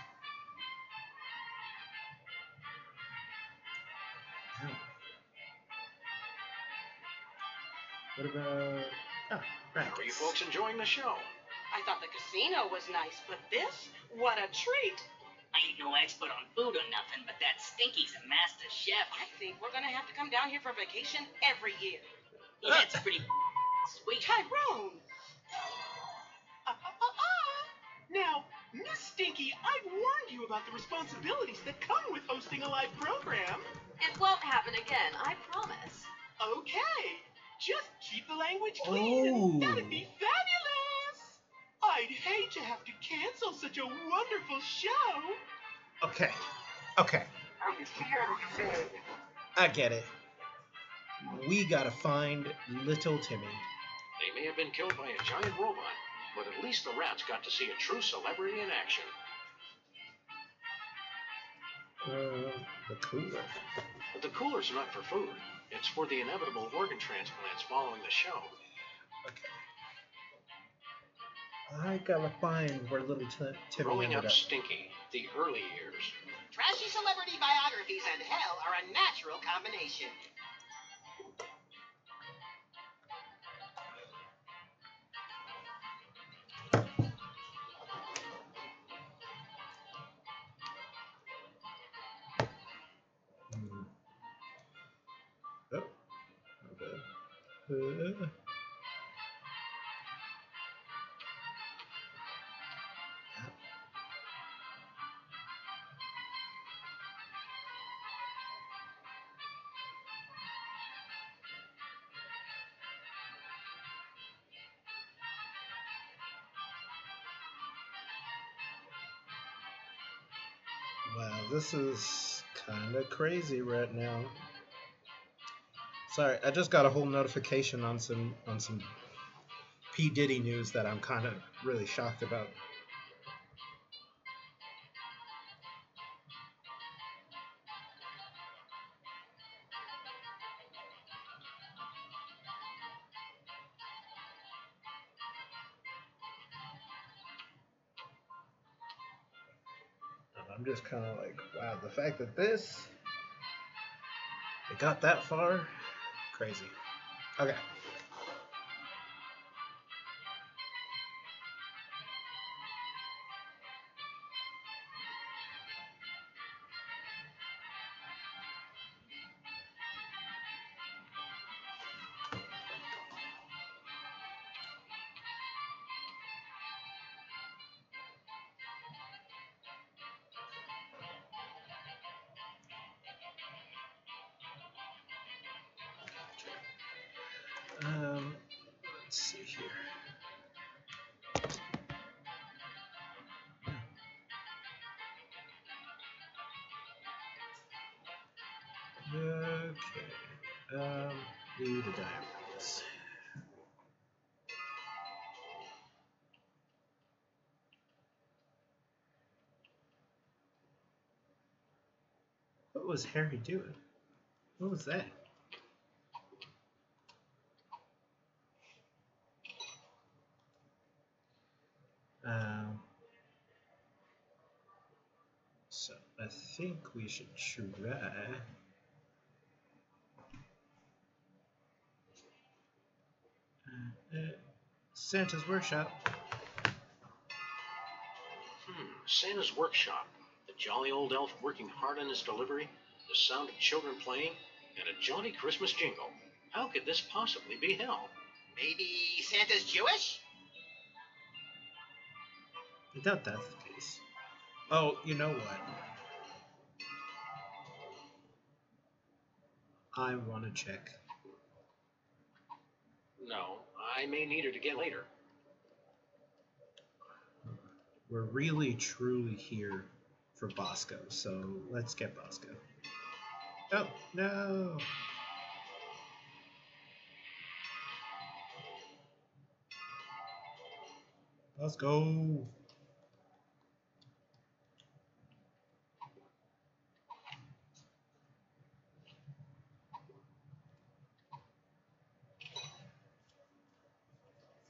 what about? Oh, right. How are you folks enjoying the show? I thought the casino was nice, but this? What a treat! I ain't no expert on food or nothing, but that Stinky's a master chef. I think we're gonna have to come down here for vacation every year. Yeah, that's pretty sweet. Tyrone! Uh, uh, uh, uh. Now, Miss Stinky, I've warned you about the responsibilities that come with hosting a live program. It won't happen again, I promise. Okay, just keep the language clean. Oh. and That'd be fabulous. I'd hate to have to cancel such a wonderful show. Okay. Okay. I get it. We gotta find little Timmy. They may have been killed by a giant robot, but at least the rats got to see a true celebrity in action. Uh, the cooler. But the cooler's not for food. It's for the inevitable organ transplants following the show. I gotta find where little t- Timmy Growing ended up up. stinky, the early years. Trashy celebrity biographies and hell are a natural combination. Hmm. Oh. Okay. Uh, this is kind of crazy right now. Sorry, I just got a whole notification on some on some P Diddy news that I'm kind of really shocked about. I'm just kind of like, fact that this it got that far, crazy. Okay. Was Harry doing? What was that? Um, so I think we should try. Uh, uh, Santa's workshop. Hmm, Santa's workshop. The jolly old elf working hard on his delivery, the sound of children playing, and a jaunty Christmas jingle. How could this possibly be hell? Maybe Santa's Jewish? I doubt that's the case. Oh, you know what? I want to check. No, I may need it again later. We're really truly here for Bosco, so let's get Bosco. Oh, no! Let's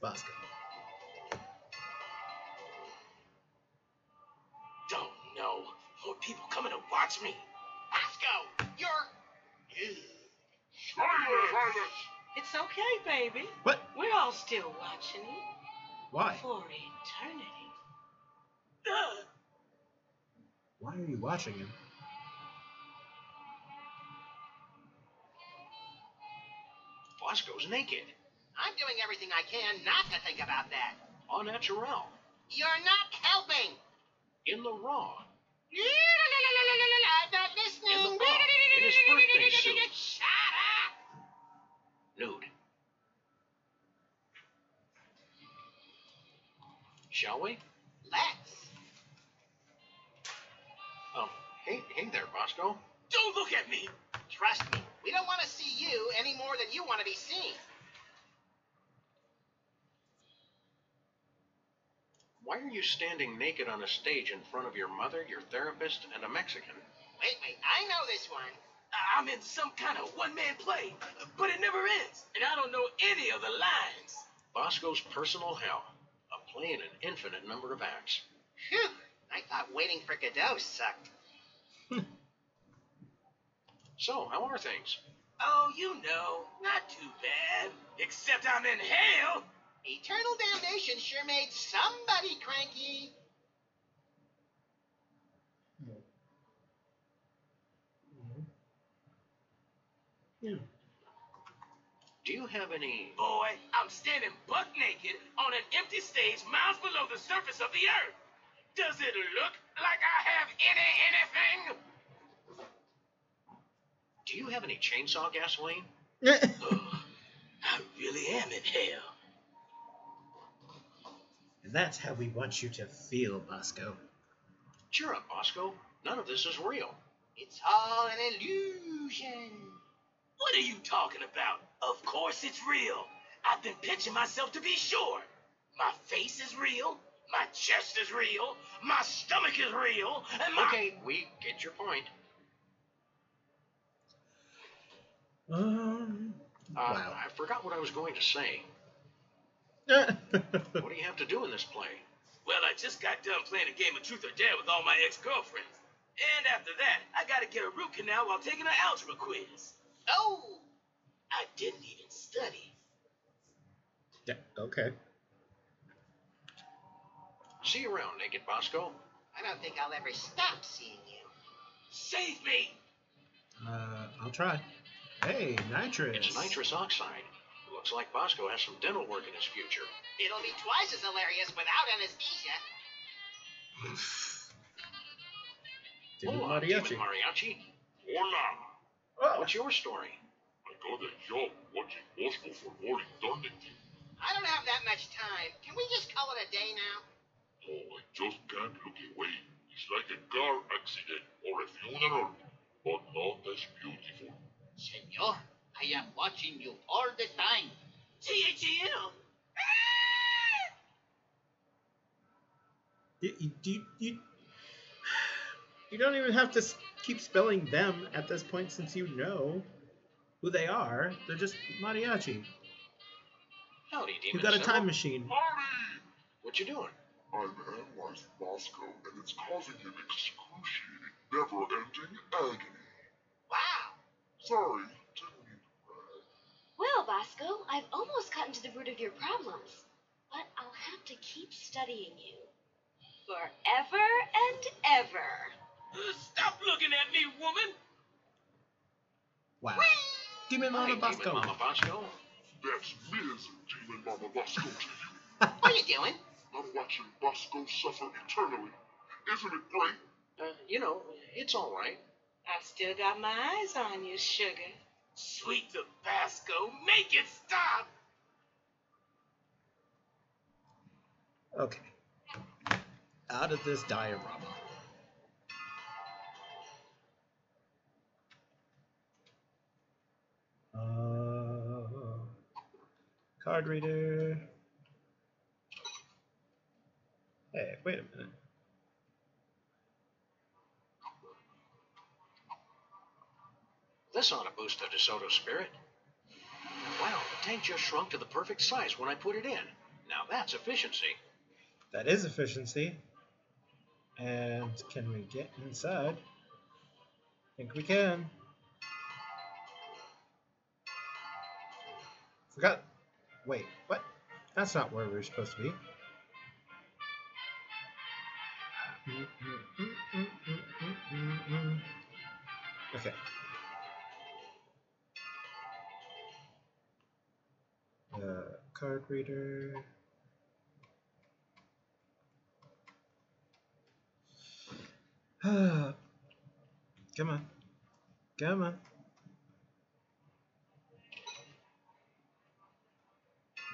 Don't It's okay, baby. What? We're all still watching you. Why? For eternity. Why are you watching him? Bosco's naked. I'm doing everything I can not to think about that. Au naturel. You're not helping. In the raw. I'm not listening. In the raw. In his birthday suit. Nude. Shall we? Let's. Um, hey, hey there, Bosco. Don't look at me. Trust me, we don't want to see you any more than you want to be seen. Why are you standing naked on a stage in front of your mother, your therapist, and a Mexican? Wait, wait, I know this one. I'm in some kind of one-man play, but it never ends, and I don't know any of the lines. Bosco's personal hell. A play in an infinite number of acts. Phew! I thought waiting for Godot sucked. So, how are things? Oh, you know, not too bad. Except I'm in hell. Eternal damnation sure made somebody cranky. Do you have any. Boy, I'm standing buck naked on an empty stage miles below the surface of the earth. Does it look like I have any anything? Do you have any chainsaw gasoline? I really am in hell. And that's how we want you to feel, Bosco. Cheer up, Bosco. None of this is real. It's all an illusion. What are you talking about? Of course it's real. I've been pinching myself to be sure. My face is real. My chest is real. My stomach is real. And my. Okay, we get your point. Um, Uh, wow. I forgot what I was going to say. what do you have to do in this play? Well, I just got done playing a game of truth or dare with all my ex-girlfriends. And after that, I gotta get a root canal while taking an algebra quiz. Oh! I didn't even study. yeah, okay. See you around, Naked Bosco. I don't think I'll ever stop seeing you. Save me! Uh, I'll try. Hey, nitrous. It's nitrous oxide. Looks like Bosco has some dental work in his future. It'll be twice as hilarious without anesthesia. Hola, mariachi. Demon Mariachi. Hola! Oh, What's your story? I got a job watching Bosco for more eternity. I don't have that much time. Can we just call it a day now? Oh, I just can't look away. It's like a car accident or a funeral, but not as beautiful. Senor, I am watching you all the time. T-H-E-M! You, you, you, you, you don't even have to s- keep spelling them at this point since you know who they are. They're just mariachi. Howdy, You Demon got a time machine. Howdy! What you doing? I'm analyzing Bosco, and it's causing him excruciating, never-ending agony. Wow! Sorry, didn't mean to brag. Well, Bosco, I've almost gotten to the root of your problems, but I'll have to keep studying you. Forever and ever. Stop looking at me, woman! Wow. Demon Hi, Mama Bosco. Demon Mama Bosco. That's Ms. Demon Mama Bosco to you. What are you doing? I'm watching Bosco suffer eternally. Isn't it great? Uh, you know, it's all right. I've still got my eyes on you, sugar. Sweet Tabasco, make it stop! Okay. Out of this diorama. Card reader. Hey, wait a minute. This ought to boost the DeSoto spirit. Wow, the tank just shrunk to the perfect size when I put it in. Now that's efficiency. That is efficiency. And can we get inside? I think we can. Forgot. Wait, what? That's not where we're supposed to be. Okay. Uh, card reader. Come on. Come on.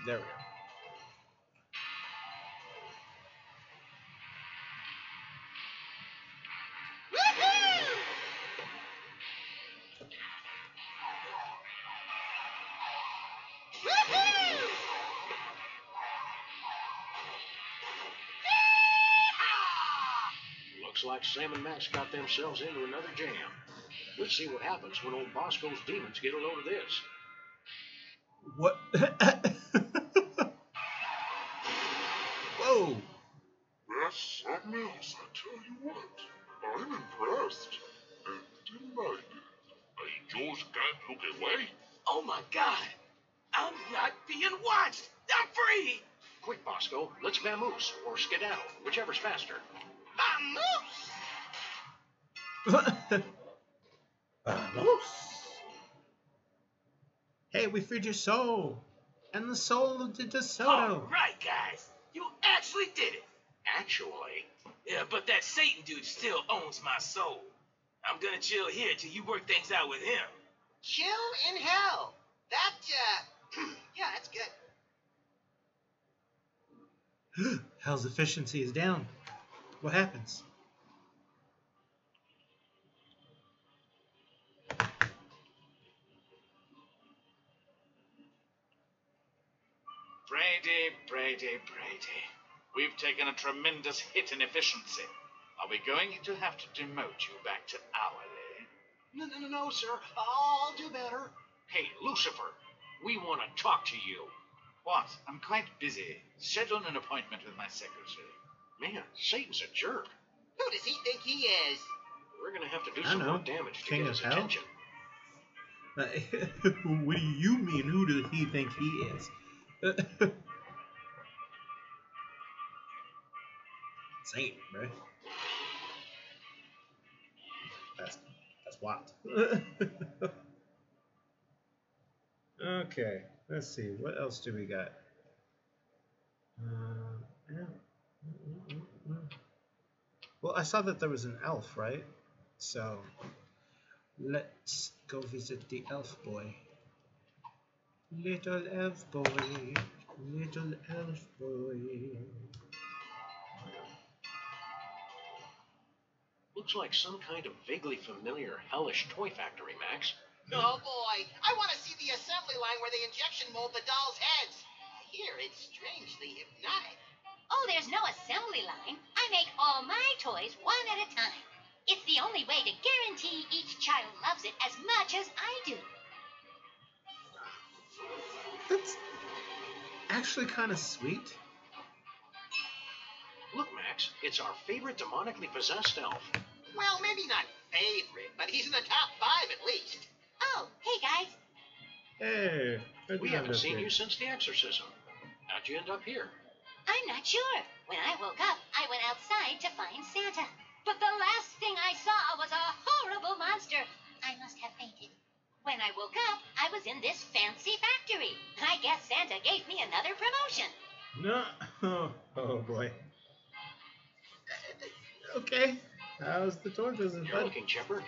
There we go. Looks like Sam and Max got themselves into another jam. Let's see what happens when old Bosco's demons get a load of this. What? god! I'm not being watched! I'm free! Quick, Bosco, let's vamoose or skedaddle, whichever's faster. Vamoose! Hey, we freed your soul. And the soul of the DeSoto. All right, guys. You actually did it. Actually, Yeah, but that Satan dude still owns my soul. I'm gonna chill here till you work things out with him. Chill in hell. That, uh, yeah, that's good. Hell's efficiency is down. What happens? Brady, Brady, Brady. We've taken a tremendous hit in efficiency. Are we going to have to demote you back to hourly? No, no, no, no, sir. I'll do better. Hey, Lucifer, we want to talk to you. What? I'm quite busy. Schedule an appointment with my secretary. Man, Satan's a jerk. Who does he think he is? We're gonna have to do I some know. more damage to King get of his Hell? attention. What do you mean? Who does he think he is? Satan, bro. That's that's wild. okay, let's see. What else do we got? Mm, mm, mm, mm. Well, I saw that there was an elf, right? So let's go visit the elf boy. Little elf boy, little elf boy. Looks like some kind of vaguely familiar hellish toy factory, Max. Oh boy, I want to see the assembly line where they injection mold the dolls' heads. I hear it's strangely hypnotic. Oh, there's no assembly line. I make all my toys one at a time. It's the only way to guarantee each child loves it as much as I do. That's actually kind of sweet. Look, Max, it's our favorite demonically possessed elf. Well, maybe not favorite, but he's in the top five at least. Oh, hey guys. Hey, how'd We haven't seen you since the exorcism. How'd you end up here? I'm not sure. When I woke up, I went outside to find Santa. But the last thing I saw was a horrible monster. I must have fainted. When I woke up, I was in this fancy factory. I guess Santa gave me another promotion. No. Oh, oh boy. Okay. How's the toy business, You're bud? looking chipper.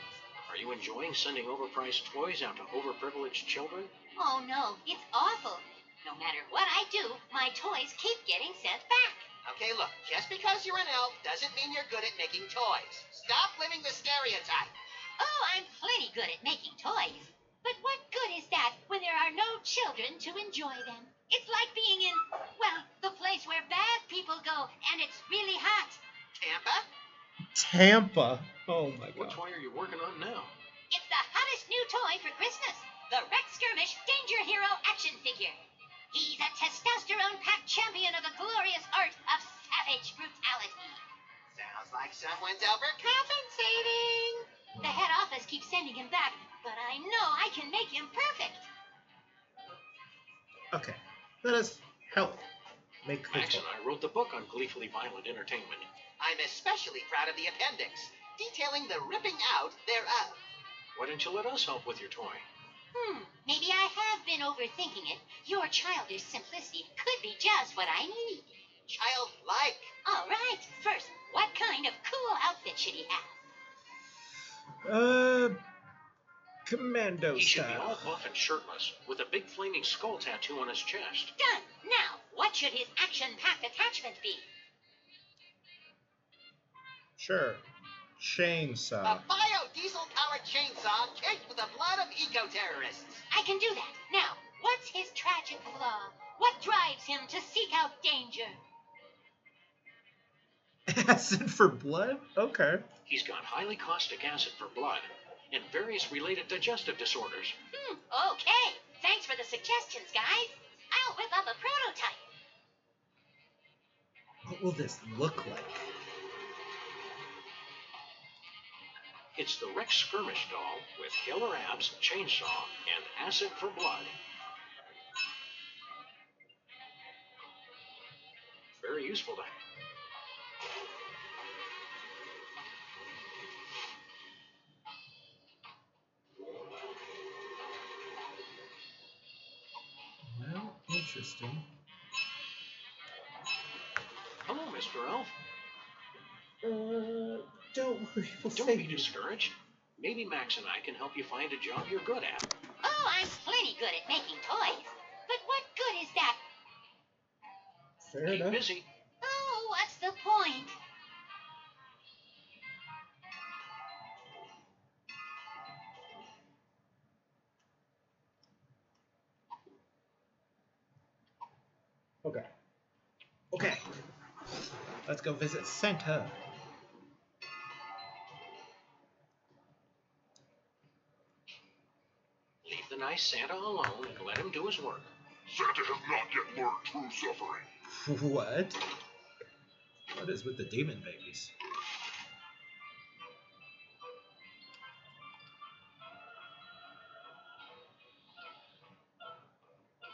Are you enjoying sending overpriced toys out to overprivileged children? Oh no, it's awful. No matter what I do, my toys keep getting sent back. Okay, look, just because you're an elf doesn't mean you're good at making toys. Stop living the stereotype. Oh, I'm plenty good at making toys. But what good is that when there are no children to enjoy them? It's like being in, well, the place where bad people go and it's really hot. Tampa? Tampa. Oh my What god. toy are you working on now? It's the hottest new toy for Christmas the Rex Skirmish Danger Hero action figure. He's a testosterone packed champion of the glorious art of savage brutality. Sounds like someone's overcompensating. The head office keeps sending him back, but I know I can make him perfect. Okay. Let us help make the Max toy. and I wrote the book on gleefully violent entertainment. I'm especially proud of the appendix, detailing the ripping out thereof. Why don't you let us help with your toy? Hmm, maybe I have been overthinking it. Your childish simplicity could be just what I need. Childlike. All right, first, what kind of cool outfit should he have? Uh, commando He should be style. all buff and shirtless, with a big flaming skull tattoo on his chest. Done. Now, what should his action-packed attachment be? Sure. Chainsaw. A biodiesel-powered chainsaw caked with the blood of eco-terrorists. I can do that. Now, what's his tragic flaw? What drives him to seek out danger? Acid for blood? Okay. He's got highly caustic acid for blood and various related digestive disorders. Hmm, okay. Thanks for the suggestions, guys. I'll whip up a prototype. What will this look like? It's the Rex Skirmish doll with killer abs, chainsaw, and acid for blood. Very useful to Well, interesting. Hello, Mr. Elf. Uh, don't worry, we'll Don't save be you. discouraged. Maybe Max and I can help you find a job you're good at. Oh, I'm plenty good at making toys. But what good is that? Fair Keep enough. busy. Oh, what's the point? Okay. Okay. Let's go visit Santa. Leave Santa alone and let him do his work. Santa has not yet learned true suffering. What? What is with the demon babies?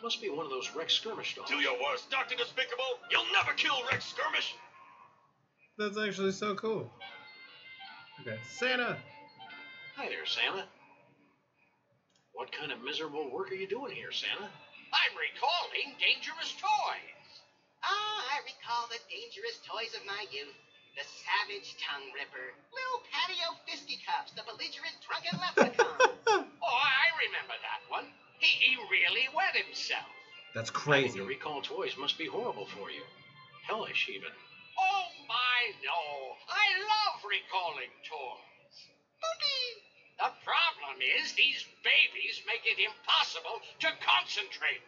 Must be one of those Rex Skirmish dolls. Do your worst, Dr. Despicable. You'll never kill Rex Skirmish. That's actually so cool. Okay, Santa. Hi there, Santa. What kind of miserable work are you doing here, Santa? I'm recalling dangerous toys. Ah, I recall the dangerous toys of my youth. The savage tongue ripper, little patio fisticuffs, the belligerent drunken leprechaun. Oh, I remember that one. He, he really wet himself. That's Having crazy. to recall toys must be horrible for you. Hellish, even. oh my no, I love recalling toys. The problem is these babies make it impossible to concentrate.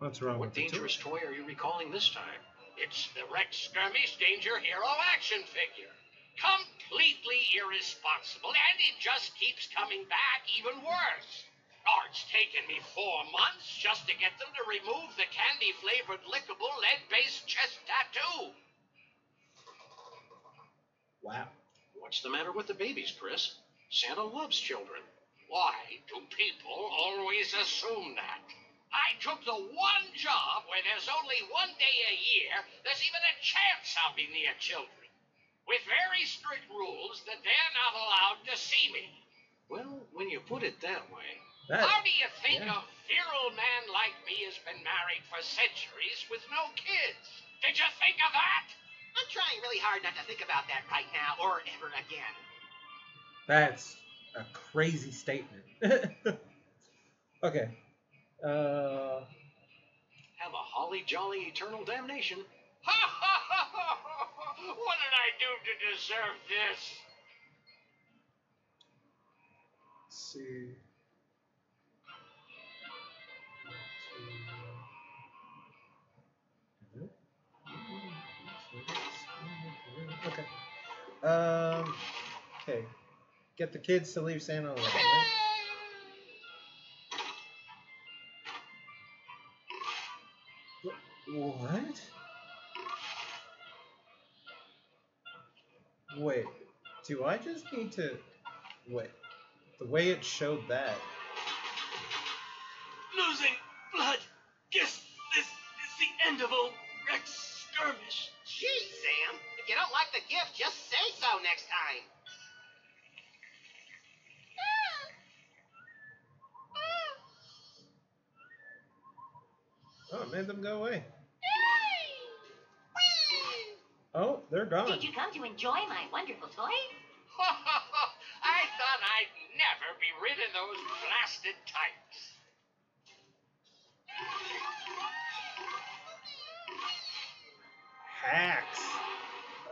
What's wrong What with the dangerous toy? toy are you recalling this time? It's the Rex Skirmish Danger Hero action figure. Completely irresponsible, and it just keeps coming back even worse. Oh, it's taken me four months just to get them to remove the candy flavored lickable lead based chest tattoo. Wow. What's the matter with the babies, Chris? Santa loves children. Why do people always assume that? I took the one job where there's only one day a year there's even a chance I'll be near children. With very strict rules that they're not allowed to see me. Well, when you put it that way. That- How do you think yeah. a virile man like me has been married for centuries with no kids? Did you think of that? I'm trying really hard not to think about that right now or ever again. That's a crazy statement. okay. Uh, Have a holly jolly eternal damnation. Ha ha ha ha! What did I do to deserve this? let's see. Um. Okay. Get the kids to leave Santa alone. Right? What? Wait. Do I just need to wait? The way it showed that. Losing blood. Guess this is the end of old Rex Skirmish. Gee, Sam, if you don't like the gift, just so next time. Oh, it made them go away. Oh, they're gone. Did you come to enjoy my wonderful toy? I thought I'd never be rid of those blasted types. Hacks.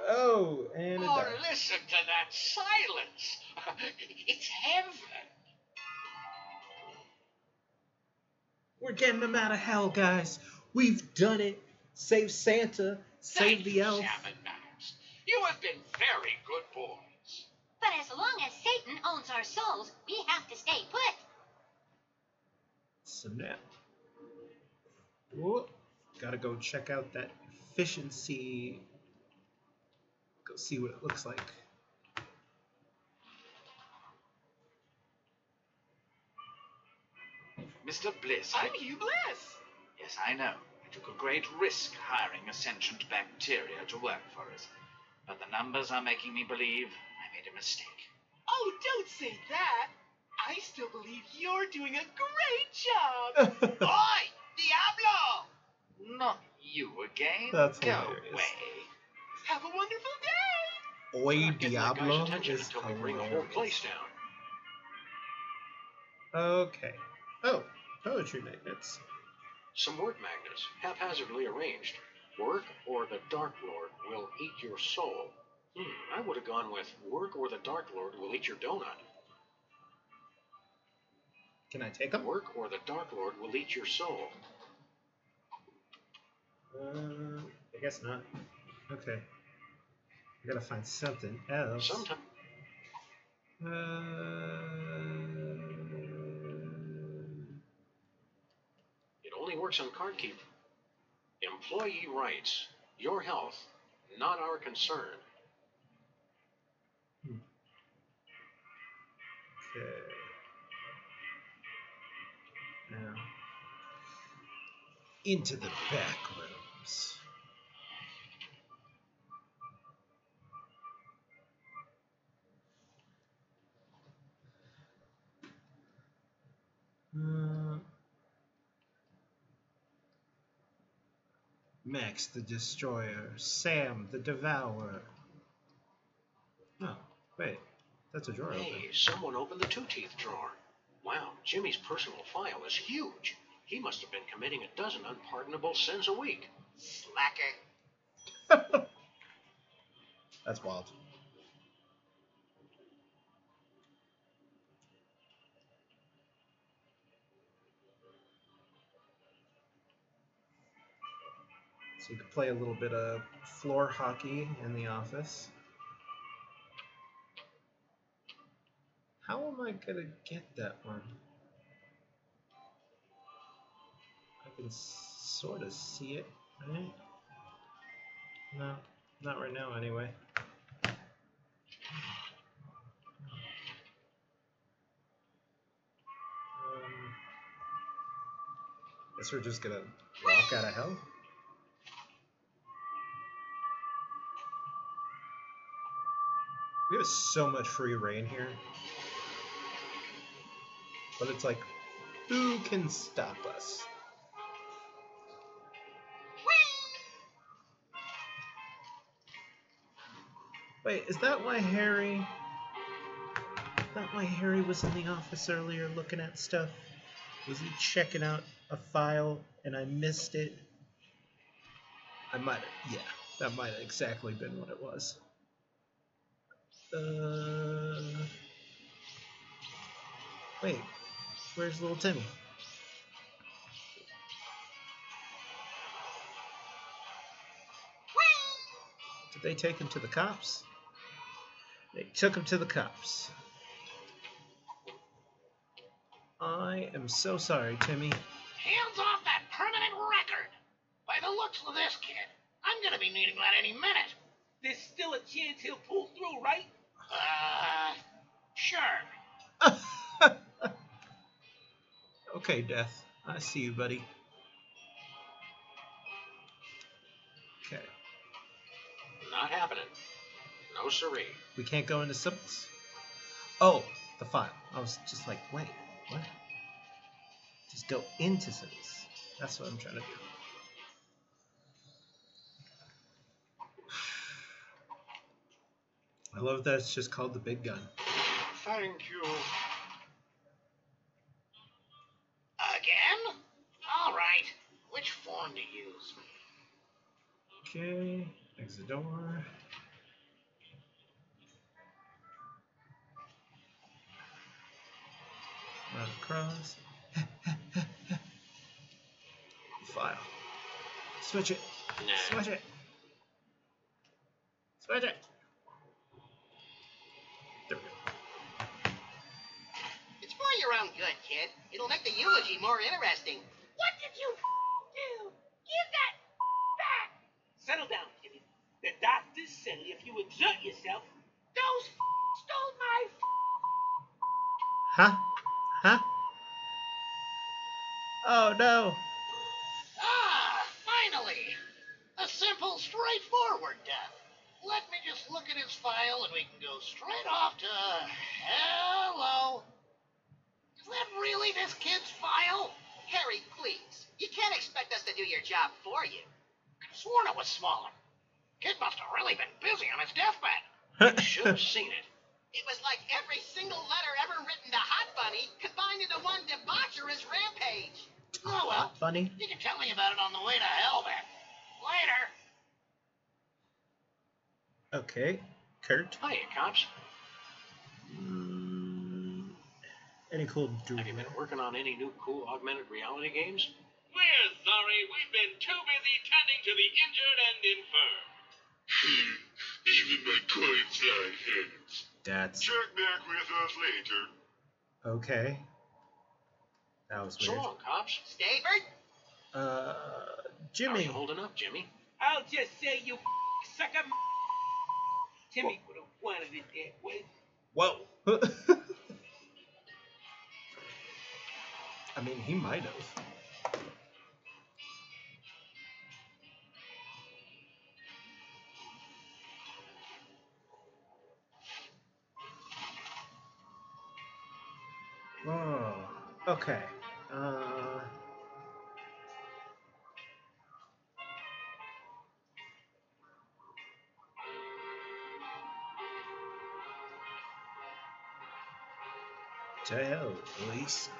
Oh, and it Oh, died. listen to that silence. It's heaven. We're getting them out of hell, guys. We've done it. Save Santa. Save Thank the you, elf. Sam and Max. You have been very good boys. But as long as Satan owns our souls, we have to stay put. Snap. Whoop. Gotta go check out that efficiency. Go see what it looks like. Mr. Bliss. I'm Hugh Bliss. Yes, I know. We took a great risk hiring a sentient bacteria to work for us. But the numbers are making me believe I made a mistake. Oh, don't say that. I still believe you're doing a great job. Oi, Diablo! Not you again. That's Go hilarious. away. Have a wonderful day. Oi Not getting that guy's Diablo is until we bring the whole hilarious. Okay. Oh, poetry magnets. Some word magnets, haphazardly arranged. Work or the Dark Lord will eat your soul. Hmm, I would have gone with work or the Dark Lord will eat your donut. Can I take them? Work or the Dark Lord will eat your soul. Uh, I guess not. Okay. I gotta find something else. Sometimes. Uh, It only works on card cardkeep. Employee rights. Your health, not our concern. okay. Now, into the back rooms. Uh, Max the Destroyer, Sam the Devourer. Oh, wait, that's a drawer open. Hey, someone opened the two teeth drawer. Wow, Jimmy's personal file is huge. He must have been committing a dozen unpardonable sins a week. Slacker. That's wild. So you could play a little bit of floor hockey in the office. How am I gonna get that one? I can sort of see it, right? No, not right now anyway. Um, guess we're just gonna walk out of hell. We have so much free reign here. But it's like, who can stop us? Wait, is that why Harry? Is that why Harry was in the office earlier looking at stuff? Was he checking out a file and I missed it? I might have, yeah, that might have exactly been what it was. Uh, wait, where's little Timmy? Did they take him to the cops? They took him to the cops. I am so sorry, Timmy. Hands off that permanent record. By the looks of this kid, I'm gonna be needing that any minute. There's still a chance he'll pull through, right? Uh, sure. Okay, Death. I see you, buddy. Okay. Not happening. No siree. We can't go into symbols. Oh, the file. I was just like, wait, what? Just go into symbols. That's what I'm trying to do. I love that it's just called the big gun. Thank you. Again? All right. Which form to use? Okay, exit door. Run across. File. Switch it. Nah. Switch it. Switch it. Own good, kid. It'll make the eulogy more interesting. What did you do? Give that back! Settle down, Timmy. The doctors say if you exert yourself, those stole my Huh? Huh? Oh no. Ah, finally! A simple, straightforward death. Let me just look at his file and we can go straight off to. Hello! Is that really this kid's file? Harry, please. You can't expect us to do your job for you. I sworn it was smaller. Kid must have really been busy on his deathbed. You should have seen it. It was like every single letter ever written to Hot Bunny combined into one debaucherous rampage. Oh well. Funny. You can tell me about it on the way to hell then. Later. Okay. Kurt. Hiya, cops. Mm, any cool Have you been working on any new cool augmented reality games? We're sorry, we've been too busy tending to the injured and infirm. Even my coin fly heads. That's Check back with us later. okay. That was So long, cops. Stavert? Uh, How are you holding up, Jimmy? I'll just say you sucker. Timmy would have wanted it that way. Whoa. I mean, he might have. Oh, okay. Uh, jail, police.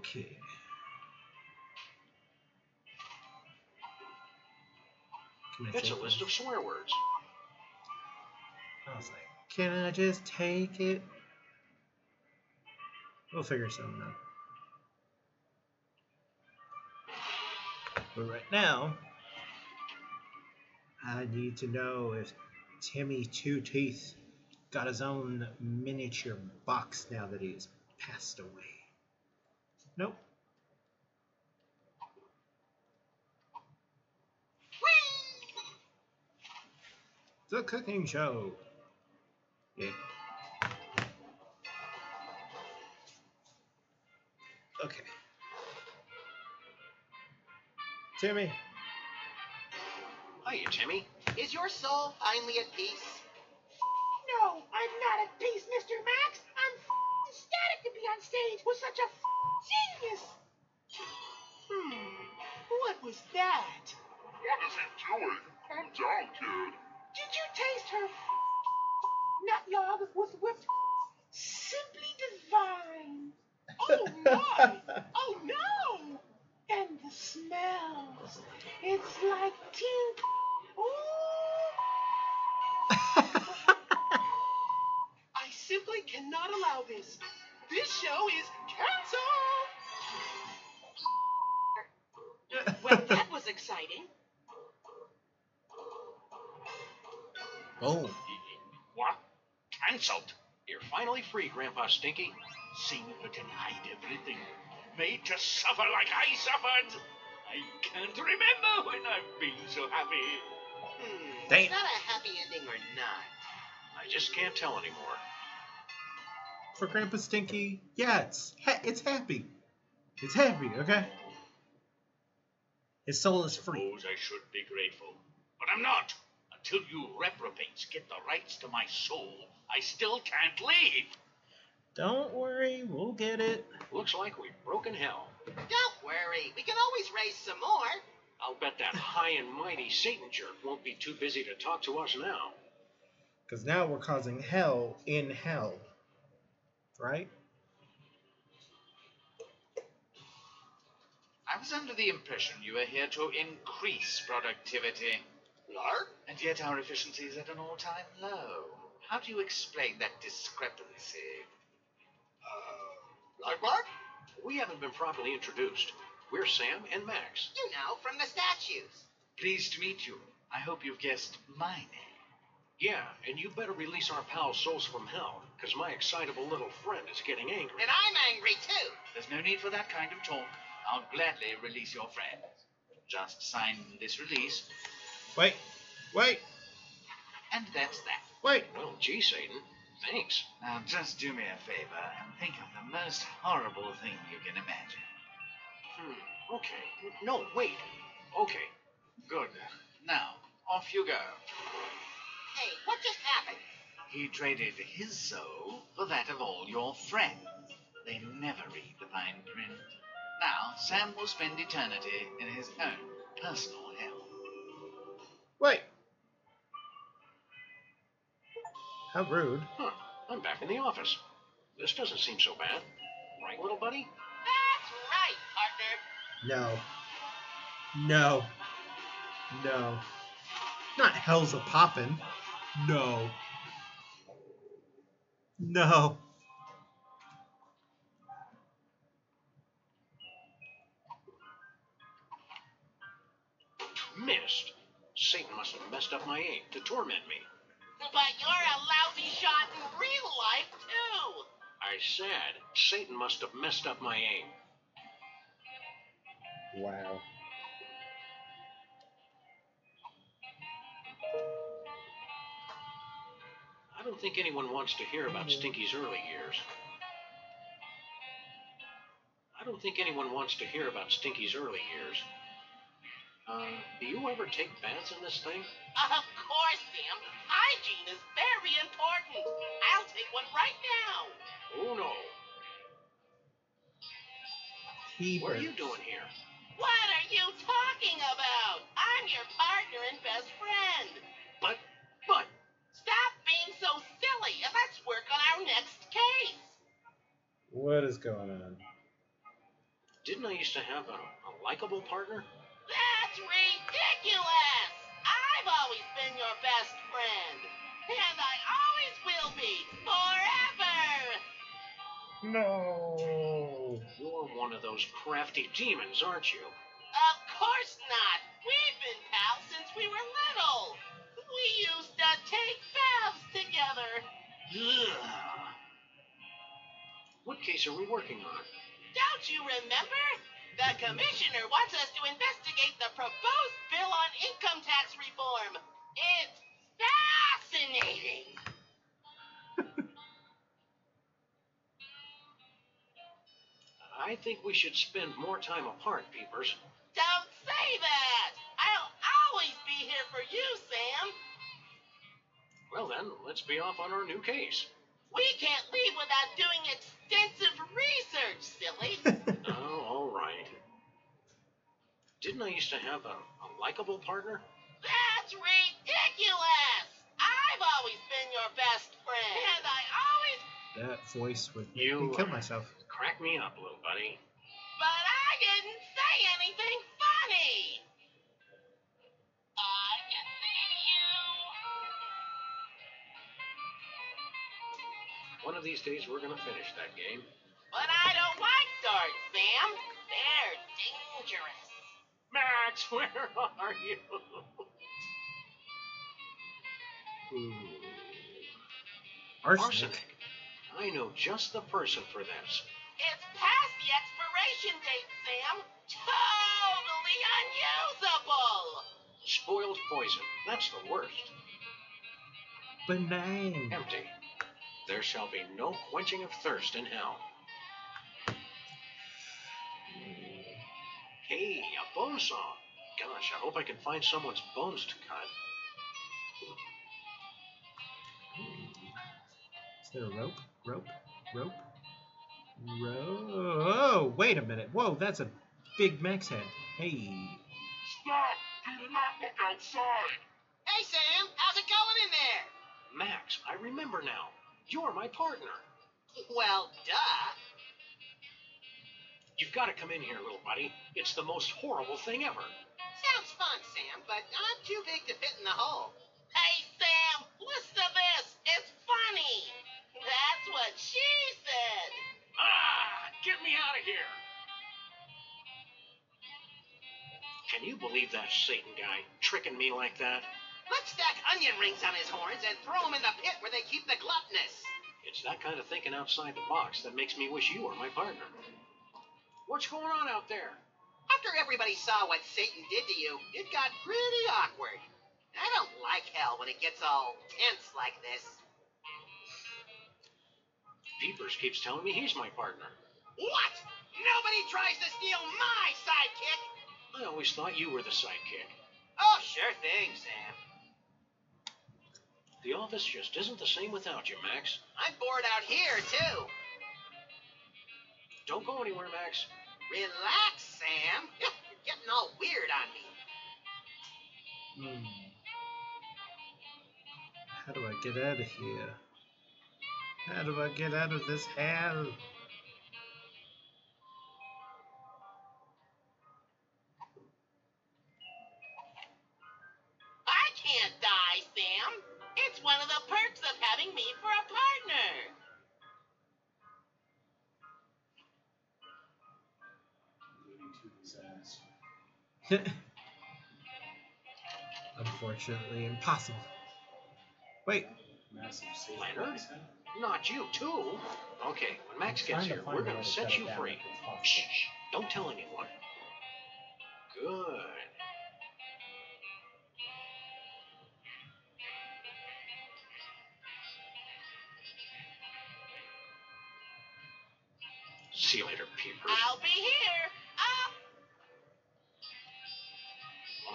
Okay. It's a list of swear words. I was like, can I just take it? We'll figure something out. But right now, I need to know if Timmy Two Teeth got his own miniature box now that he's passed away. Nope. The cooking show. Yeah. Timmy. Hiya, Timmy. Is your soul finally at peace? No, I'm not at peace, Mr. Max. I'm ecstatic to be on stage with such a genius. Hmm. What was that? What is he doing? Calm down, kid. Did you taste her nut log was whipped simply divine? Oh my! oh no! And the smells. It's like. Ooh. I simply cannot allow this. This show is canceled. well, that was exciting. Oh. What? Cancelled. You're finally free, Grandpa Stinky. Seeing her denied everything, made to suffer like I suffered. I can't remember when I've been so happy. Hmm. Damn. Is that a happy ending or not? I just can't tell anymore. For Grandpa Stinky, yeah, it's ha- it's happy. It's happy, okay? His soul is free. I Suppose I should be grateful, but I'm not. Until you reprobates get the rights to my soul, I still can't leave. Don't worry, we'll get it. Looks like we've broken hell. Don't worry. We can always raise some more. I'll bet that high and mighty Satan jerk won't be too busy to talk to us now. Because now we're causing hell in hell. Right? I was under the impression you were here to increase productivity. Lark? And yet our efficiency is at an all-time low. How do you explain that discrepancy? Like what? We haven't been properly introduced. We're Sam and Max. You know, from the statues. Pleased to meet you. I hope you've guessed my name. Yeah, and you better release our pal Souls from Hell, because my excitable little friend is getting angry. And I'm angry too. There's no need for that kind of talk. I'll gladly release your friend. Just sign this release, Wait, wait, and that's that. wait. Well, gee, Satan. Thanks. Now, just do me a favor and think of the most horrible thing you can imagine. Hmm. Okay. No, wait. Okay. Good. Now, off you go. Hey, what just happened? He traded his soul for that of all your friends. They never read the fine print. Now, Sam will spend eternity in his own personal hell. Wait. How rude. Huh. I'm back in the office. This doesn't seem so bad. Right, little buddy? That's right, partner. No. No. No. Not hell's a poppin'. No. No. Missed. Satan must have messed up my aim to torment me. But you're a lousy shot in real life too. I said Satan must have messed up my aim. Wow. I don't think anyone wants to hear about Stinky's early years. I don't think anyone wants to hear about Stinky's early years. Uh, do you ever take baths in this thing? Of course, Sam. Hygiene is very important. I'll take one right now. Oh no. What are you doing here? What are you talking about? I'm your partner and best friend. But, but, Stop being so silly and let's work on our next case. What is going on? didn't I used to have a, a likable partner? That's ridiculous. I've always been your best friend. And I always will be. Forever. No. You're one of those crafty demons, aren't you? Of course not. We've been pals since we were little. We used to take baths together. Ugh. What case are we working on? Don't you remember? The commissioner wants us to investigate the proposed bill on income tax reform. It's fascinating. I think we should spend more time apart, Peepers. Don't say that. I'll always be here for you, Sam. Well then, let's be off on our new case. We can't leave without doing extensive research, silly. Oh, all right. Didn't I used to have a, a likable partner? That's ridiculous. I've always been your best friend. And I always. That voice would make You me kill myself. Uh, crack me up, little buddy. But I didn't say anything funny. One of these days we're gonna finish that game. But I don't like darts, Sam. They're dangerous. Max, where are you? Ooh. Arsenic. Arsenic. I know just the person for this. It's past the expiration date, Sam. Totally unusable. Spoiled poison. That's the worst. Benign. Empty. There shall be no quenching of thirst in hell. Hey, a bone saw. Gosh, I hope I can find someone's bones to cut. Is there a rope? Rope? Rope? Rope? Oh, wait a minute. Whoa, that's a big Max head. Hey. Stop! Do not look outside! Hey, Sam. How's it going in there? Max, I remember now. You're my partner. Well, duh. You've got to come in here, little buddy. It's the most horrible thing ever. Sounds fun, Sam, but I'm too big to fit in the hole. Hey, Sam, listen to this. It's funny. That's what she said. Ah, get me out of here. Can you believe that Satan guy tricking me like that? Stack onion rings on his horns and throw him in the pit where they keep the gluttonous. It's that kind of thinking outside the box that makes me wish you were my partner. What's going on out there? After everybody saw what Satan did to you, it got pretty awkward. I don't like hell when it gets all tense like this. Peepers keeps telling me he's my partner. What? Nobody tries to steal my sidekick! I always thought you were the sidekick. Oh, sure thing, Sam. The office just isn't the same without you, Max. I'm bored out here, too. Don't go anywhere, Max. Relax, Sam. You're getting all weird on me. Hmm. How do I get out of here? How do I get out of this hell? Unfortunately, impossible. Wait, Leonard? Not you, too. Okay, when Max gets here, we're gonna set you free. if it's possible. Shh, shh, don't tell anyone. Good. See you later, Peepers. I'll be here.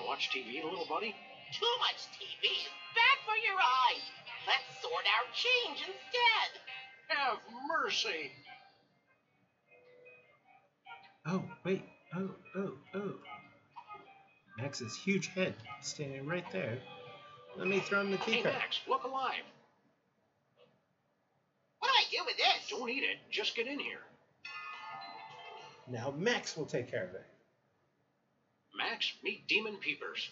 Wanna watch TV, little buddy? too much TV is bad for your eyes. Let's sort out change instead. Have mercy. Oh, wait. Oh, oh, oh. Max's huge head standing right there. Let me throw him the key Hey. Max, look alive. What do I do with this? Don't eat it. Just get in here. Now Max will take care of it. Max, meet Demon Peepers.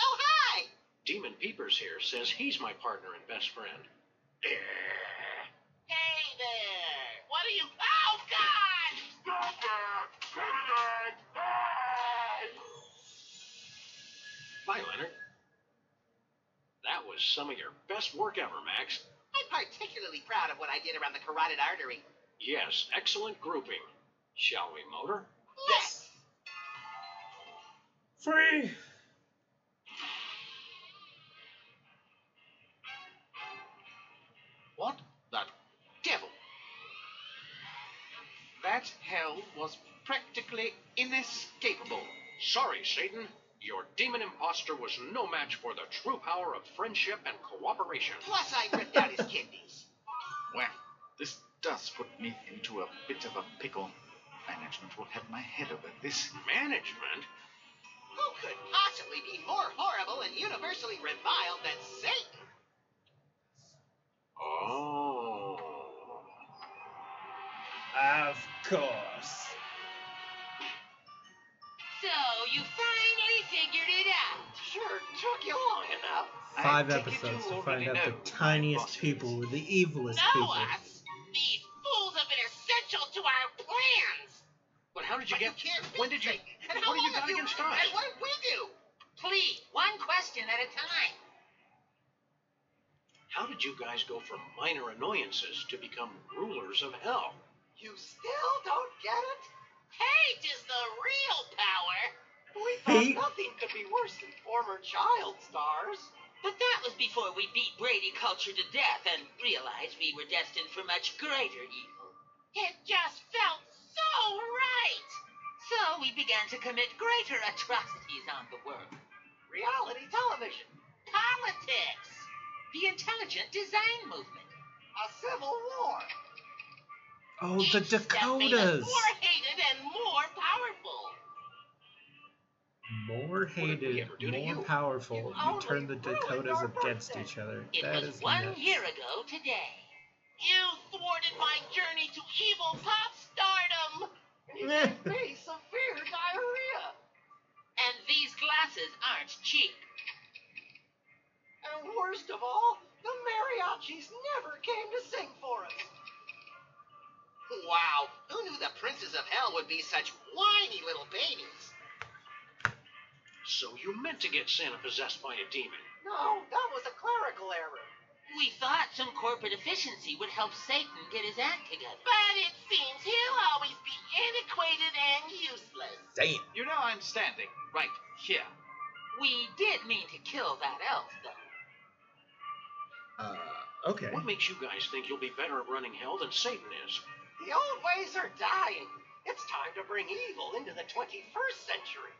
Oh, hi. Demon Peepers here says he's my partner and best friend. Hey there. What are you? Oh, God! Stop it out! Ah! Bye, Leonard. That was some of your best work ever, Max. I'm particularly proud of what I did around the carotid artery. Yes, excellent grouping. Shall we motor? Yes. Free! What the devil? That hell was practically inescapable. Sorry, Satan. Your demon impostor was no match for the true power of friendship and cooperation. Plus, I ripped out his kidneys. Well, this does put me into a bit of a pickle. Management will have my head over this. Management? Who could possibly be more horrible and universally reviled than Satan? Oh. Of course. So you finally figured it out. Sure took you long enough. Five I take it episodes to find out the tiniest people were the evilest Know people. us? How did you But get? you can't when did you? Satan. And what how you long got have against us? And what did we do? Please, one question at a time. How did you guys go from minor annoyances to become rulers of hell? You still don't get it? Hate is the real power. We Hate? nothing could be worse than former child stars. But that was before we beat Brady culture to death and realized we were destined for much greater evil. It just felt so right. So we began to commit greater atrocities on the world. Reality television. Politics. The intelligent design movement. A civil war. Oh, the Each us Dakotas! More hated and more powerful. More hated, more you? powerful. You You turn the Dakotas against each other. It That was is one nuts. year ago today. You thwarted my journey to evil pop stardom. You gave severe diarrhea. And these glasses aren't cheap. And worst of all, the mariachis never came to sing for us. Wow, who knew the princes of hell would be such whiny little babies? So you meant to get Santa possessed by a demon. No, that was a clerical error. We thought some corporate efficiency would help Satan get his act together. But it seems he'll always be antiquated and useless. Damn. You know I'm standing right here. We did mean to kill that elf, though. Uh, okay. What makes you guys think you'll be better at running hell than Satan is? The old ways are dying. It's time to bring evil into the 21st century.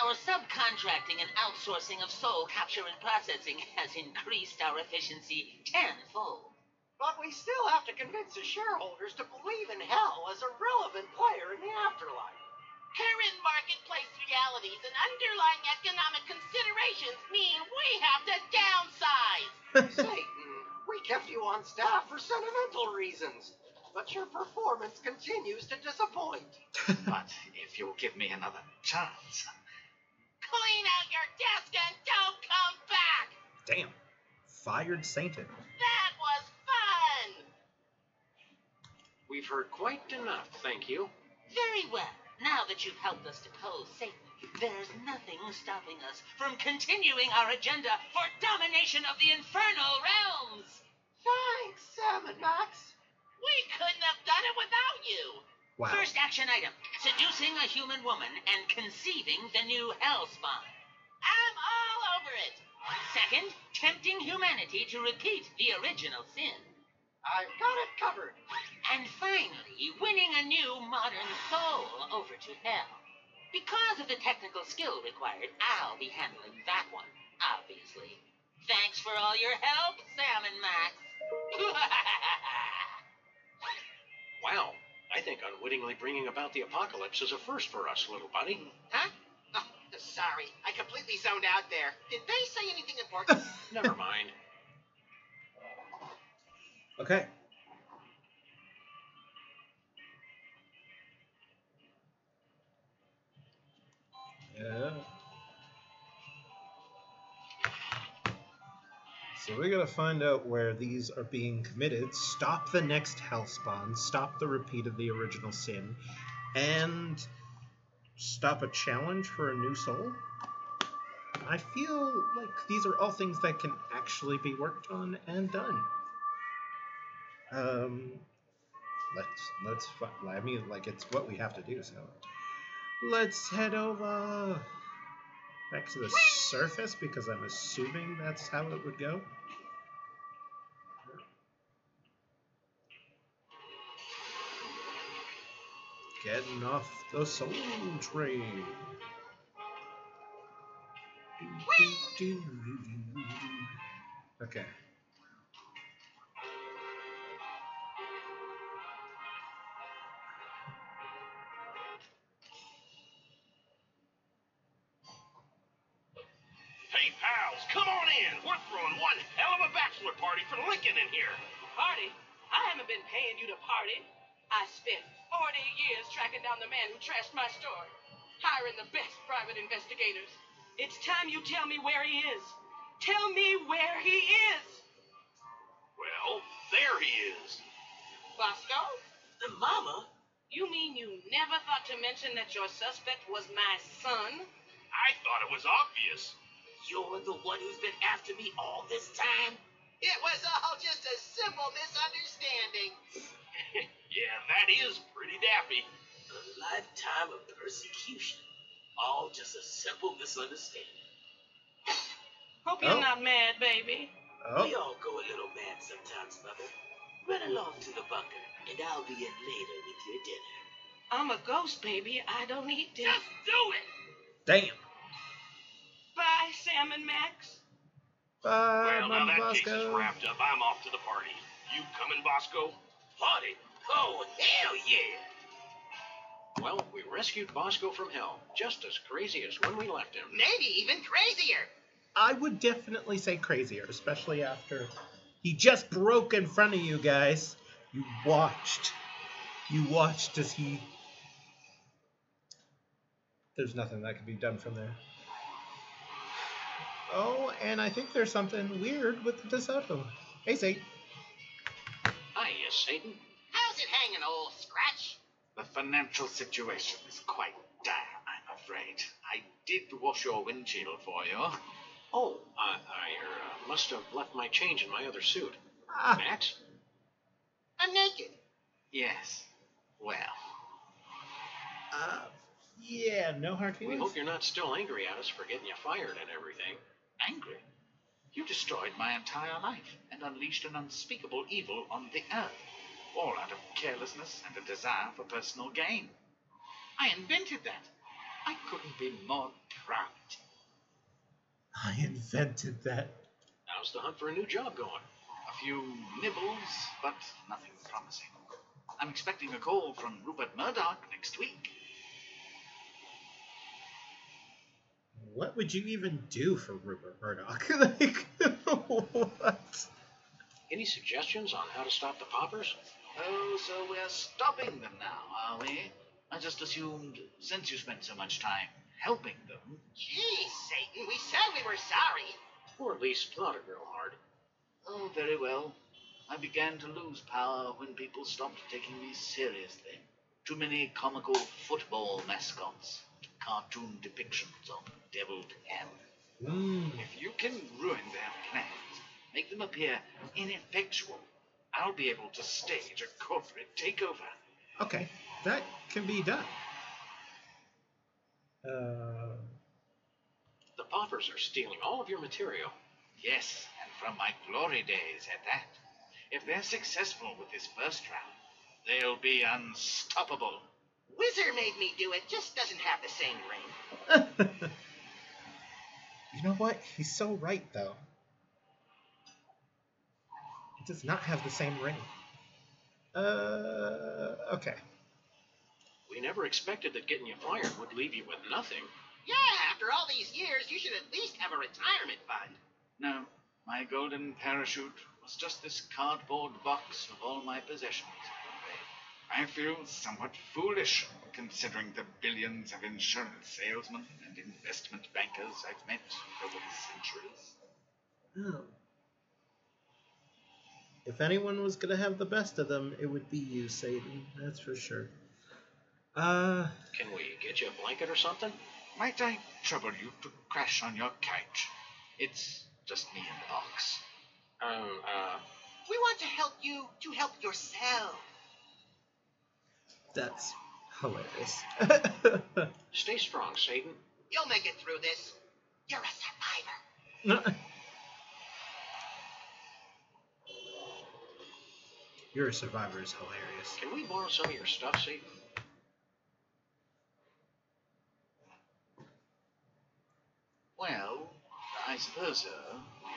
Our subcontracting and outsourcing of soul capture and processing has increased our efficiency tenfold. But we still have to convince the shareholders to believe in hell as a relevant player in the afterlife. Current marketplace realities and underlying economic considerations mean we have to downsize. Satan, we kept you on staff for sentimental reasons, but your performance continues to disappoint. but if you'll give me another chance. Clean out your desk and don't come back. Damn. Fired Satan. That was fun. We've heard quite enough, thank you. Very well. Now that you've helped us depose Satan, there's nothing stopping us from continuing our agenda for domination of the infernal realms. Thanks, Sam and Max. We couldn't have done it without you. Wow. First action item seducing a human woman and conceiving the new hell spawn. I'm all over it. Second, tempting humanity to repeat the original sin. I've got it covered. And finally, winning a new modern soul over to hell. Because of the technical skill required, I'll be handling that one, obviously. Thanks for all your help, Sam and Max. wow, I think unwittingly bringing about the apocalypse is a first for us, little buddy. Huh? Oh, sorry, I completely zoned out there. Did they say anything important? Never mind. Okay. Yeah. So we gotta find out where these are being committed, stop the next hellspawn, stop the repeat of the original sin, and stop a challenge for a new soul. I feel like these are all things that can actually be worked on and done. Um, let's let's. I mean, like it's what we have to do. So let's head over back to the surface because I'm assuming that's how it would go. Getting off the soul train. Okay. Paying you to party. I spent 40 years tracking down the man who trashed my store, hiring the best private investigators. It's time you tell me where he is. Tell me where he is. Well, there he is. Bosco? The mama? You mean you never thought to mention that your suspect was my son? I thought it was obvious. You're the one who's been after me all this time? It was all just a simple misunderstanding. Yeah, that is pretty daffy. A lifetime of persecution. All just a simple misunderstanding. Hope you're Oh. not mad, baby. Oh. We all go a little mad sometimes, Mother. Run along to the bunker, and I'll be in later with your dinner. I'm a ghost, baby. I don't eat dinner. Just do it. Damn. Bye, Sam and Max. Bye, well, now Mama that case is wrapped up. I'm off to the party. You coming, Bosco? Party? Oh, hell yeah! Well, we rescued Bosco from hell, just as crazy as when we left him. Maybe even crazier. I would definitely say crazier, especially after he just broke in front of you guys. You watched. You watched as he. There's nothing that can be done from there. Oh, and I think there's something weird with the DeSoto. Hey, Satan. Hiya, Satan. How's it hanging, old Scratch? The financial situation is quite dire, I'm afraid. I did wash your windshield for you. Oh, I, I uh, must have left my change in my other suit. Ah. Max? I'm naked. Yes. Well, Uh, yeah, no hard feelings. We hope you're not still angry at us for getting you fired and everything. angry. You destroyed my entire life and unleashed an unspeakable evil on the earth, all out of carelessness and a desire for personal gain. I invented that. I couldn't be more proud. I invented that. How's the hunt for a new job going? A few nibbles, but nothing promising. I'm expecting a call from Rupert Murdoch next week. What would you even do for Rupert Murdoch? like, what? Any suggestions on how to stop the poppers? Oh, so we're stopping them now, are we? I just assumed, since you spent so much time helping them. Gee, Satan, we said we were sorry. Or at least not a real hard. Oh, very well. I began to lose power when people stopped taking me seriously. Too many comical football mascots, cartoon depictions of deviled ham. Mm. If you can ruin their plans, make them appear ineffectual, I'll be able to stage a corporate takeover. Okay, that can be done. Uh, The poppers are stealing all of your material. Yes, and from my glory days at that. If they're successful with this first round, they'll be unstoppable. Whizzer made me do it, just doesn't have the same ring. you know what? He's so right, though. It does not have the same ring. Uh, okay. We never expected that getting you fired would leave you with nothing. Yeah, after all these years, you should at least have a retirement fund. No, my golden parachute was just this cardboard box of all my possessions. I feel somewhat foolish considering the billions of insurance salesmen and investment bankers I've met over the centuries. Oh. If anyone was gonna have the best of them, it would be you, Satan. That's for sure. Uh, Can we get you a blanket or something? Might I trouble you to crash on your couch? It's just me and Ox. Um, uh, We want to help you to help yourself. That's hilarious. stay strong, Satan. You'll make it through this. You're a survivor. You're a survivor is hilarious. Can we borrow some of your stuff, Satan? Well, I suppose so.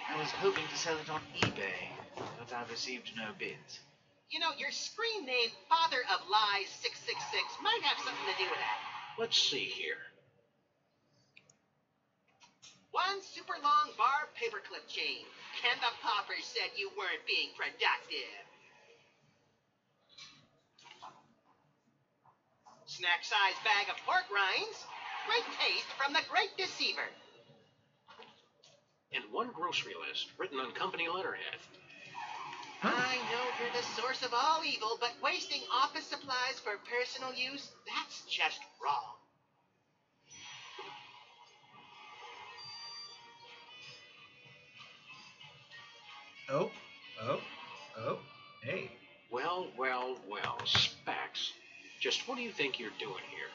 I was hoping to sell it on eBay, but I've received no bids. You know, your screen name, Father of Lies 666, might have something to do with that. Let's see here. One super long bar paperclip chain. And the poppers said you weren't being productive. Snack size bag of pork rinds. Great taste from the Great Deceiver. And one grocery list written on company letterhead. I know you're the source of all evil, but wasting office supplies for personal use, that's just wrong. Oh, oh, oh, hey. Well, well, well, Specs. Just what do you think you're doing here?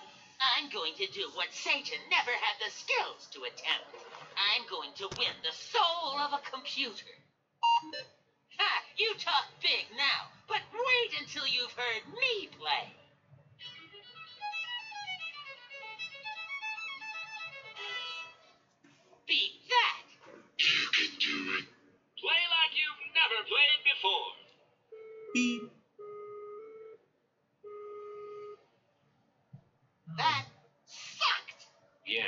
I'm going to do what Satan never had the skills to attempt. I'm going to win the soul of a computer. Ha! You talk big now, but wait until you've heard me play. Beat that! You can do it. Play like you've never played before. Beep. That sucked. Yeah.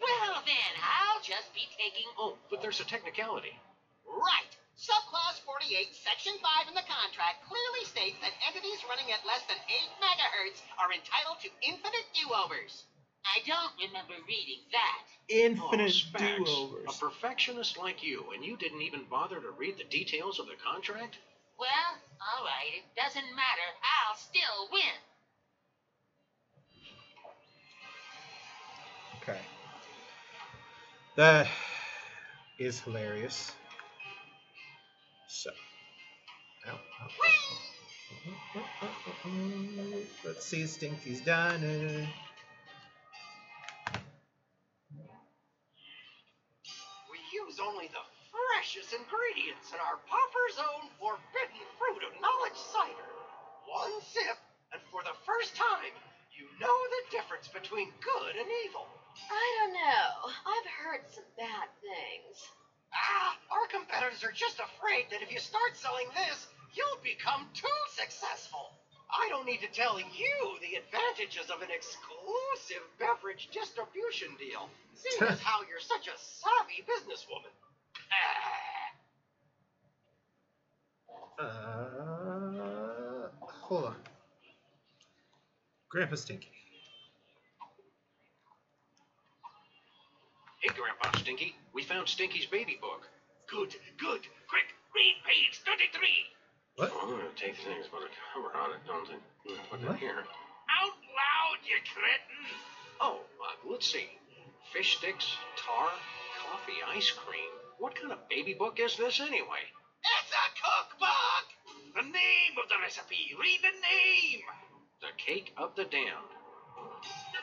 Well then, I'll just be taking Oh, but there's a technicality. Right. Subclause 48, Section 5 in the contract clearly states that entities running at less than 8 megahertz are entitled to infinite do-overs. I don't remember reading that. Infinite oh, do-overs. A perfectionist like you, and you didn't even bother to read the details of the contract? Well, all right, it doesn't matter. I'll still win. Okay. That is hilarious. So, oh, oh, oh, ow, ow, ow, ow. let's see Stinky's Diner. We use only the freshest ingredients in our Popper's own forbidden fruit of knowledge cider. One sip, and for the first time, you know the difference between good and evil. I don't know. I've heard some bad things. Ah, our competitors are just afraid that if you start selling this, you'll become too successful. I don't need to tell you the advantages of an exclusive beverage distribution deal, seeing as how you're such a savvy businesswoman. Ah. Uh, hold on. Grandpa Stinky. Hey, Grandpa Stinky, we found Stinky's baby book. Good, good. Quick, read page 33. What? I'm gonna take things with a cover on it, don't I? Put What? it here. Out loud, you cretin. Oh, uh, let's see. Fish sticks, tar, coffee, ice cream. What kind of baby book is this anyway? It's a cookbook. The name of the recipe. Read the name. The Cake of the Damned.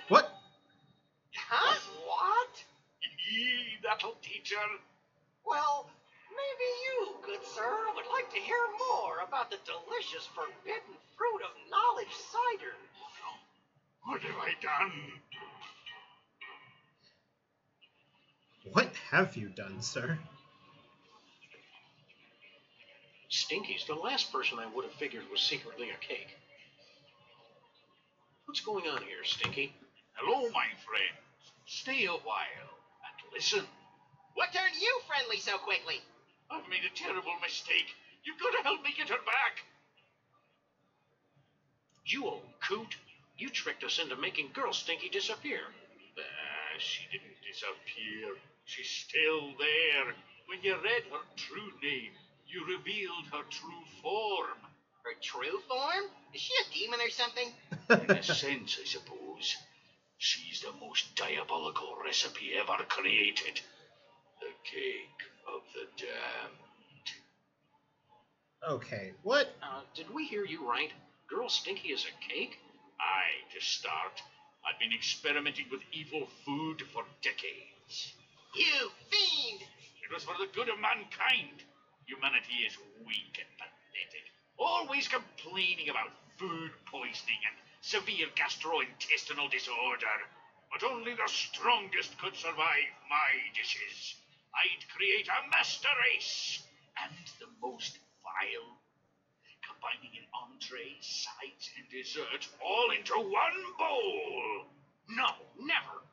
What? Huh? What? Yee, that'll teach her. Well, maybe you, good sir, would like to hear more about the delicious forbidden fruit of knowledge cider. What have I done? What have you done, sir? Stinky's the last person I would have figured was secretly a cake. What's going on here, Stinky? Hello, my friend. Stay a while and listen. What turned you friendly so quickly? I've made a terrible mistake. You've got to help me get her back. You old coot. You tricked us into making Girl Stinky disappear. Ah, she didn't disappear. She's still there. When you read her true name, you revealed her true form. Her true form? Is she a demon or something? In a sense, I suppose. She's the most diabolical recipe ever created. The cake of the damned. Okay, what? Uh, did we hear you right? Girl Stinky is a cake? Aye, to start. I've been experimenting with evil food for decades. You fiend! It was for the good of mankind. Humanity is weak and pathetic, always complaining about food poisoning and severe gastrointestinal disorder. But only the strongest could survive my dishes. I'd create a master race and the most vile, combining an entree, sides, and dessert all into one bowl. No, never.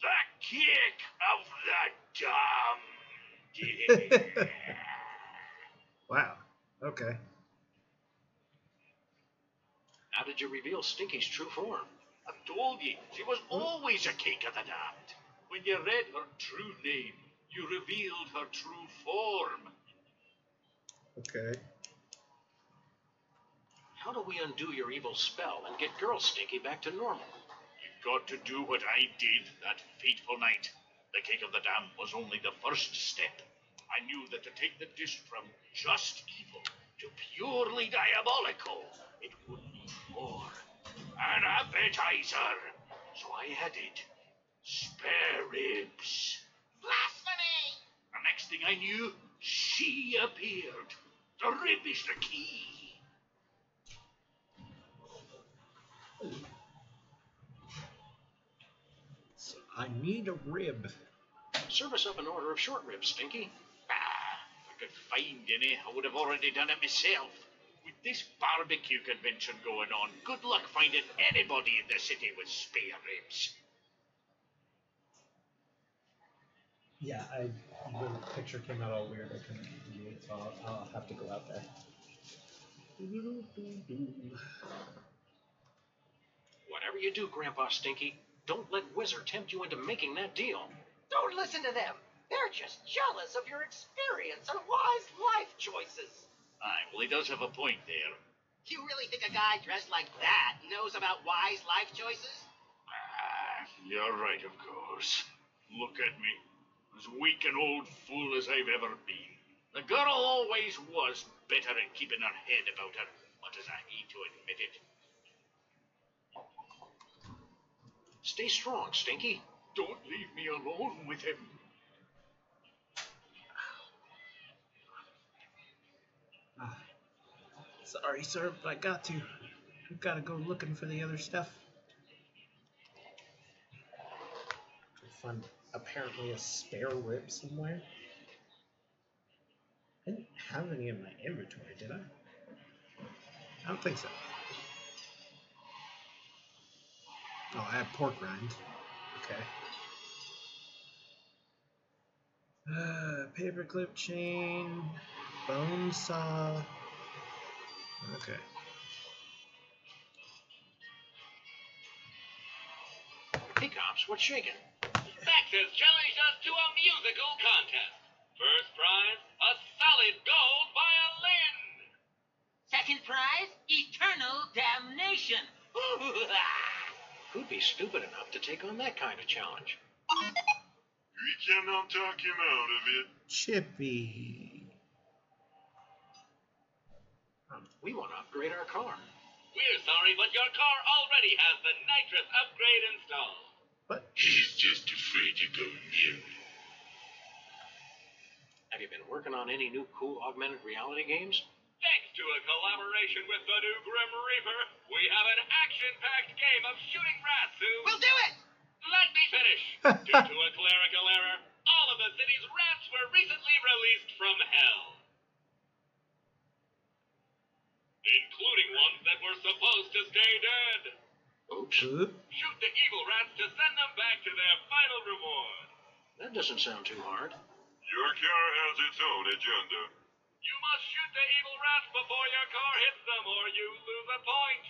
The kick of the damned. Wow. Okay. How did you reveal Stinky's true form? I told you, she was hmm? always a cake of the damned. When you read her true name, you revealed her true form. Okay. How do we undo your evil spell and get Girl Stinky back to normal? You've got to do what I did that fateful night. The cake of the damned was only the first step. I knew that to take the dish from just evil to purely diabolical, it would need more. An appetizer. So I added spare ribs. Blasphemy! The next thing I knew, she appeared. The rib is the key. So I need a rib. Service up an order of short ribs, Stinky. Ah, if I could find any, I would have already done it myself. With this barbecue convention going on, good luck finding anybody in the city with spare ribs. Yeah, I the picture came out all weird. I couldn't view it, so I'll, I'll have to go out there. Whatever you do, Grandpa Stinky, don't let Whizzer tempt you into making that deal. Don't listen to them. They're just jealous of your experience and wise life choices. Aye, well, he does have a point there. You really think a guy dressed like that knows about wise life choices? Ah, you're right, of course. Look at me. As weak an old fool as I've ever been. The girl always was better at keeping her head about her, much as I hate to admit it. Stay strong, Stinky. Don't leave me alone with him. Sorry, sir, but I got to. I've got to go looking for the other stuff. Find apparently a spare rib somewhere. I didn't have any in my inventory, did I? I don't think so. Oh, I have pork rind. Okay. Uh, paperclip chain, bone saw. Okay. Hey, cops, what's shaking? Max has challenged us to a musical contest. First prize, a solid gold violin. Second prize, eternal damnation. Who'd be stupid enough to take on that kind of challenge? We cannot talk him out of it. Chippy. Um, we want to upgrade our car. We're sorry, but your car already has the nitrous upgrade installed. But He's just afraid to go near me. Have you been working on any new cool augmented reality games? Thanks to a collaboration with the new Grim Reaper, we have an action-packed game of shooting rats who... We'll do it! Let me finish. Due to a clerical error, all of the city's rats were recently released from hell. Including ones that were supposed to stay dead. Oops. Shoot the evil rats to send them back to their final reward. That doesn't sound too hard. Your car has its own agenda. You must shoot the evil rats before your car hits them or you lose a point.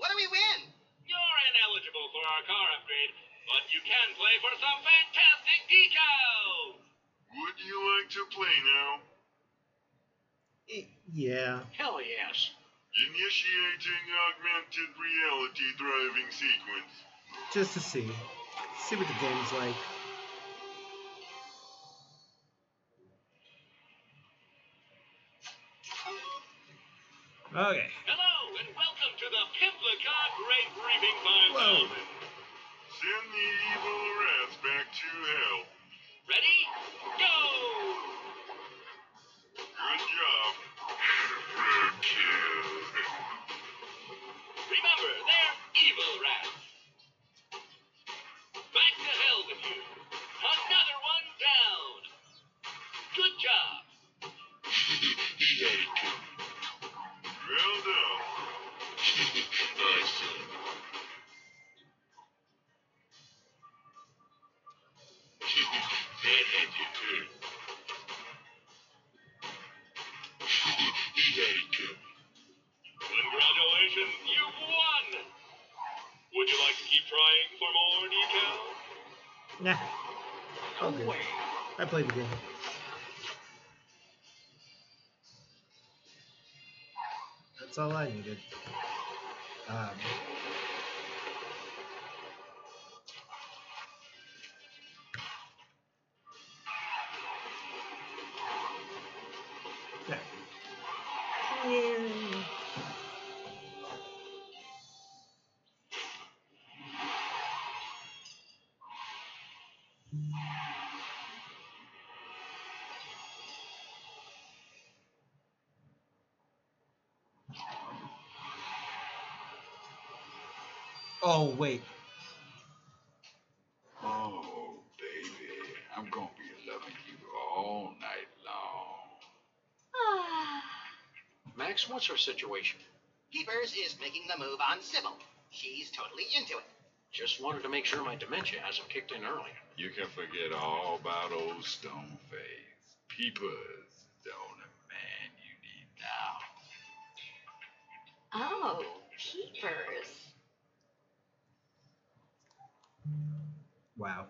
What do we win? You're ineligible for our car upgrade, but you can play for some fantastic decals. Would you like to play now? Yeah. Hell yes. Initiating augmented reality driving sequence. Just to see. See what the game's like. Okay. Hello and welcome to the Pimplica Great Briefing 5000. Send the evil rats back to hell. Ready? Go! Good job. Remember, they're evil rats. Nah. Oh boy, I played the game. That's all I needed. Um, situation? Peepers is making the move on Sybil. She's totally into it. Just wanted to make sure my dementia hasn't kicked in early. You can forget all about old Stoneface. Peepers is the only man you need now. Oh, Peepers. Wow.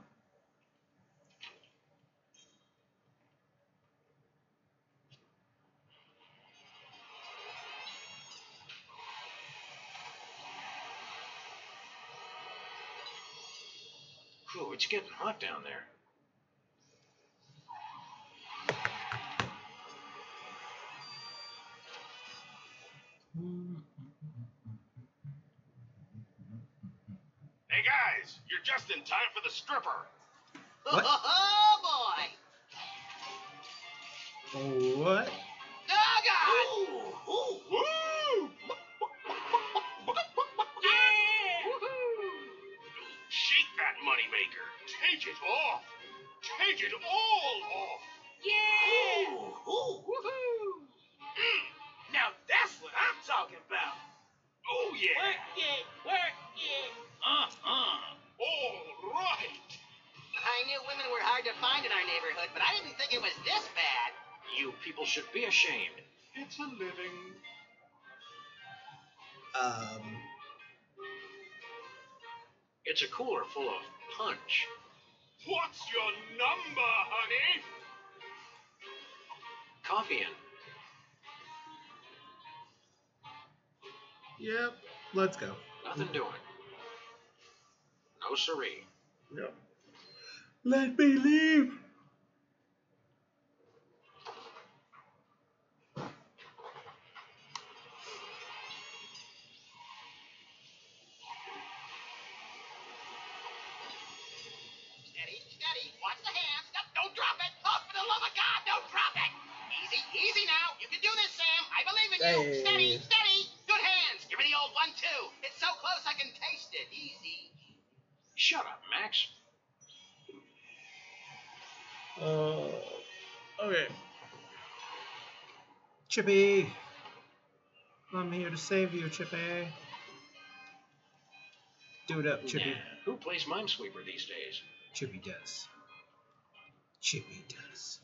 it's getting hot down there. Hey guys, you're just in time for the stripper. What? Oh boy. What? Take it off. Take it all off. Yeah! Mm. Now that's what I'm talking about. Oh yeah. Work it, work it. Uh-huh. All right. I knew women were hard to find in our neighborhood, but I didn't think it was this bad. You people should be ashamed. It's a living. Um. It's a cooler full of punch. What's your number, honey? Coffee in. Yep. Let's go. Nothing doing. No siree. Yep. Let me leave. Steady, steady. Watch the hands. No, don't drop it. Oh, for the love of God, don't drop it. Easy, easy now. You can do this, Sam. I believe in you. Hey. Steady, steady. Good hands. Give me the old one, too. It's so close I can taste it. Easy. Shut up, Max. Uh. Okay. Chippy. I'm here to save you, Chippy. Do it up, Chippy. Nah, Who plays Minesweeper these days? Chippy does. Chippy does.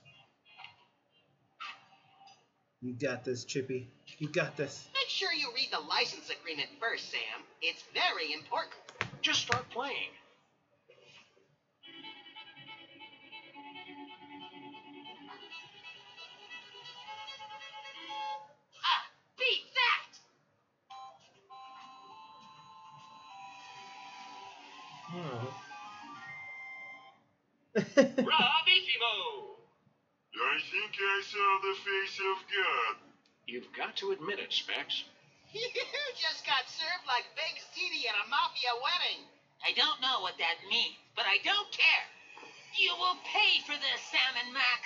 You got this, Chippy. You got this. Make sure you read the license agreement first, Sam. It's very important. Just start playing. Bravissimo! I think I saw the face of God. You've got to admit it, Specs. You just got served like Big Seedy at a mafia wedding. I don't know what that means, but I don't care. You will pay for this, Sam and Max.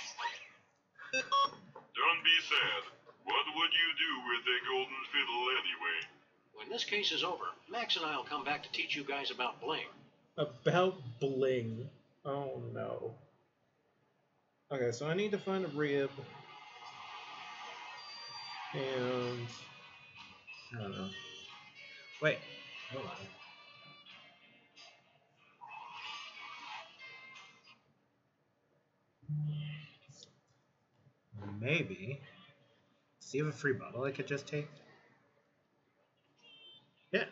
Don't be sad. What would you do with a golden fiddle anyway? When this case is over, Max and I'll come back to teach you guys about bling. About bling. Oh no. Okay, so I need to find a rib. And I don't know. Wait, hold on. Maybe. Do you have a free bottle I could just take? Yeah.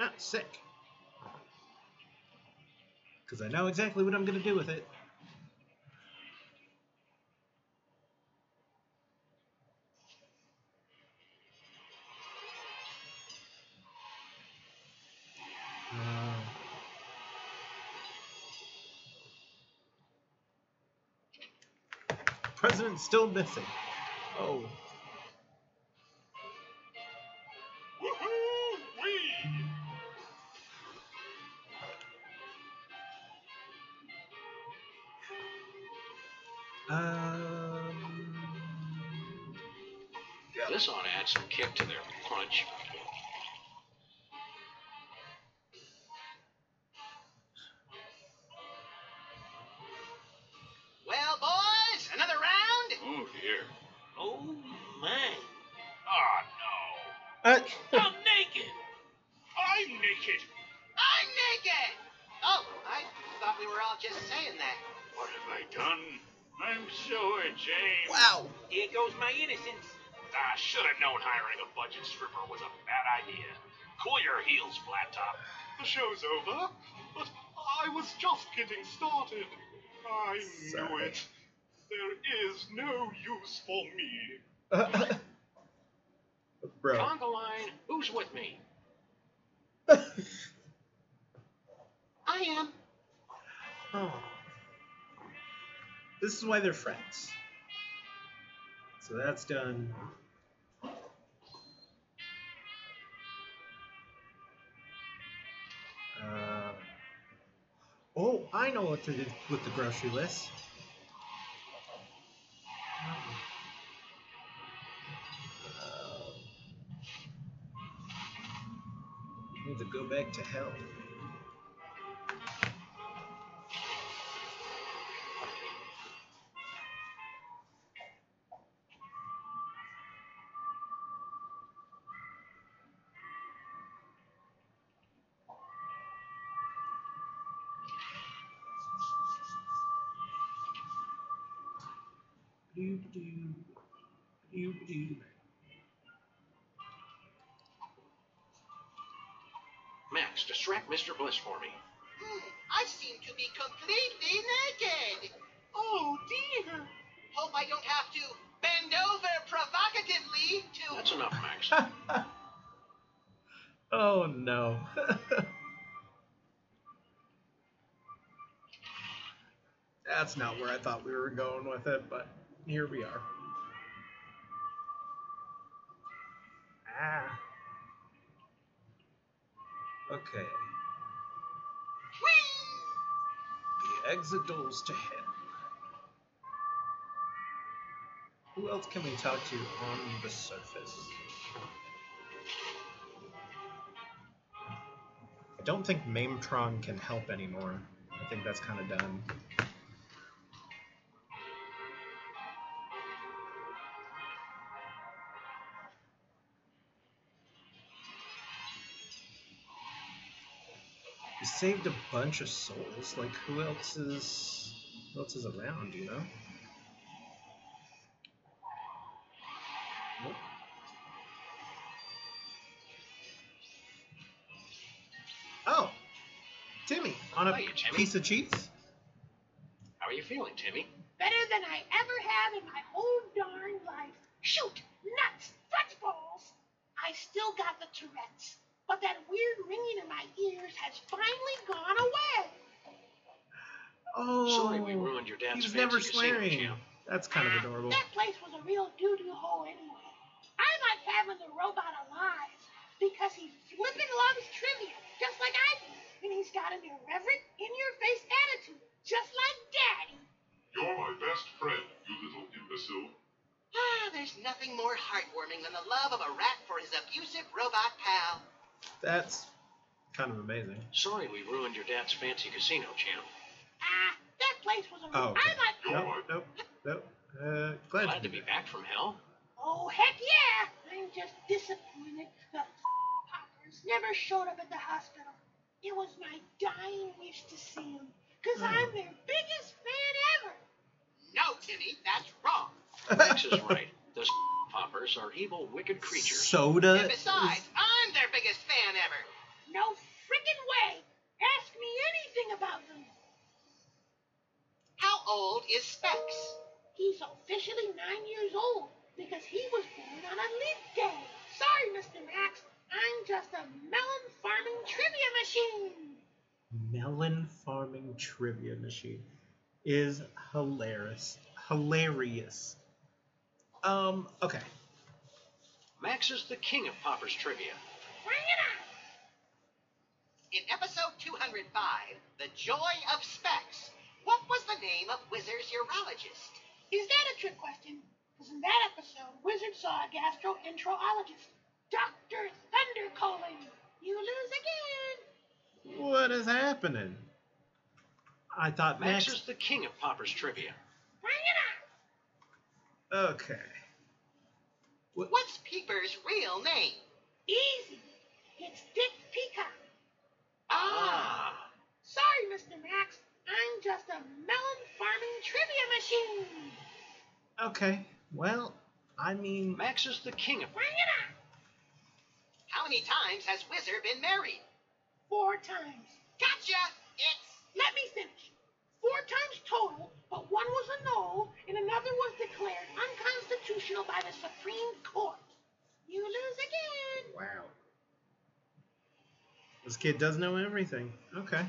Ah, sick. Because I know exactly what I'm going to do with it. Uh, President's still missing. Oh. I knew Sorry. it. There is no use for me. Bro. Conga line, who's with me? I am. Oh. This is why they're friends. So that's done. Oh, I know what to do with the grocery list. Need to go back to hell. Max, distract Mr. Bliss for me. Hmm, I seem to be completely naked. Oh dear. Hope I don't have to bend over provocatively to. That's enough, Max. Oh no. That's not where I thought we were going with it, but here we are. Ah. Okay. The exit doors to hell. Who else can we talk to on the surface? I don't think Maimtron can help anymore. I think that's kind of done. Saved a bunch of souls. Like who else is who else is around, you know? Nope. Oh, Timmy on a Hiya, piece of cheese. How are you feeling, Timmy? Better than I ever have in my whole darn life. Shoot! Nuts! Fudge balls! I still got the Tourette's, but that weird ringing in my ears has finally gone away. Oh, Sorry we ruined your dad's he was fancy never swearing. That's kind of Ah, adorable. That place was a real doo-doo hole anyway. I like having the robot alive because he flippin' loves trivia, just like I do. And he's got an irreverent, in-your-face attitude, just like Daddy. You're my best friend, you little imbecile. Ah, there's nothing more heartwarming than the love of a rat for his abusive robot pal. That's kind of amazing. Sorry we ruined your dad's fancy casino champ. Ah, that place was a Oh, I like. nope, nope, nope. Uh, glad, Glad to be back from hell. Oh, heck yeah! I'm just disappointed the poppers never showed up at the hospital. It was my dying wish to see them, because I'm their biggest fan ever. No, Timmy, that's wrong. Max is right. The poppers are evil, wicked creatures. Soda. And besides, I'm their biggest fan ever. No frickin' way! Ask me anything about them. How old is Specs? He's officially nine years old because he was born on a leap day. Sorry, Mr. Max. I'm just a melon farming trivia machine. Melon farming trivia machine is hilarious. Hilarious. Um, okay. Max is the king of poppers trivia. Bring it on. In episode 205, The Joy of Specs, what was the name of Whizzer's urologist? Is that a trick question? Because in that episode, Wizard saw a gastroenterologist, Dr. Thundercolon. You lose again. What is happening? I thought Max Max. is the king of poppers trivia. Bring it on. Okay. What's Peeper's real name? Easy. It's Dick Peacock. Ah. Sorry, Mr. Max. I'm just a melon farming trivia machine. Okay. Well, I mean, Max is the king of. Bring it on. How many times has Whizzer been married? Four times. Gotcha! It's Let me finish. Four times total, but one was annulled and another was declared unconstitutional by the Supreme Court. You lose again. wow. This kid does know everything. Okay.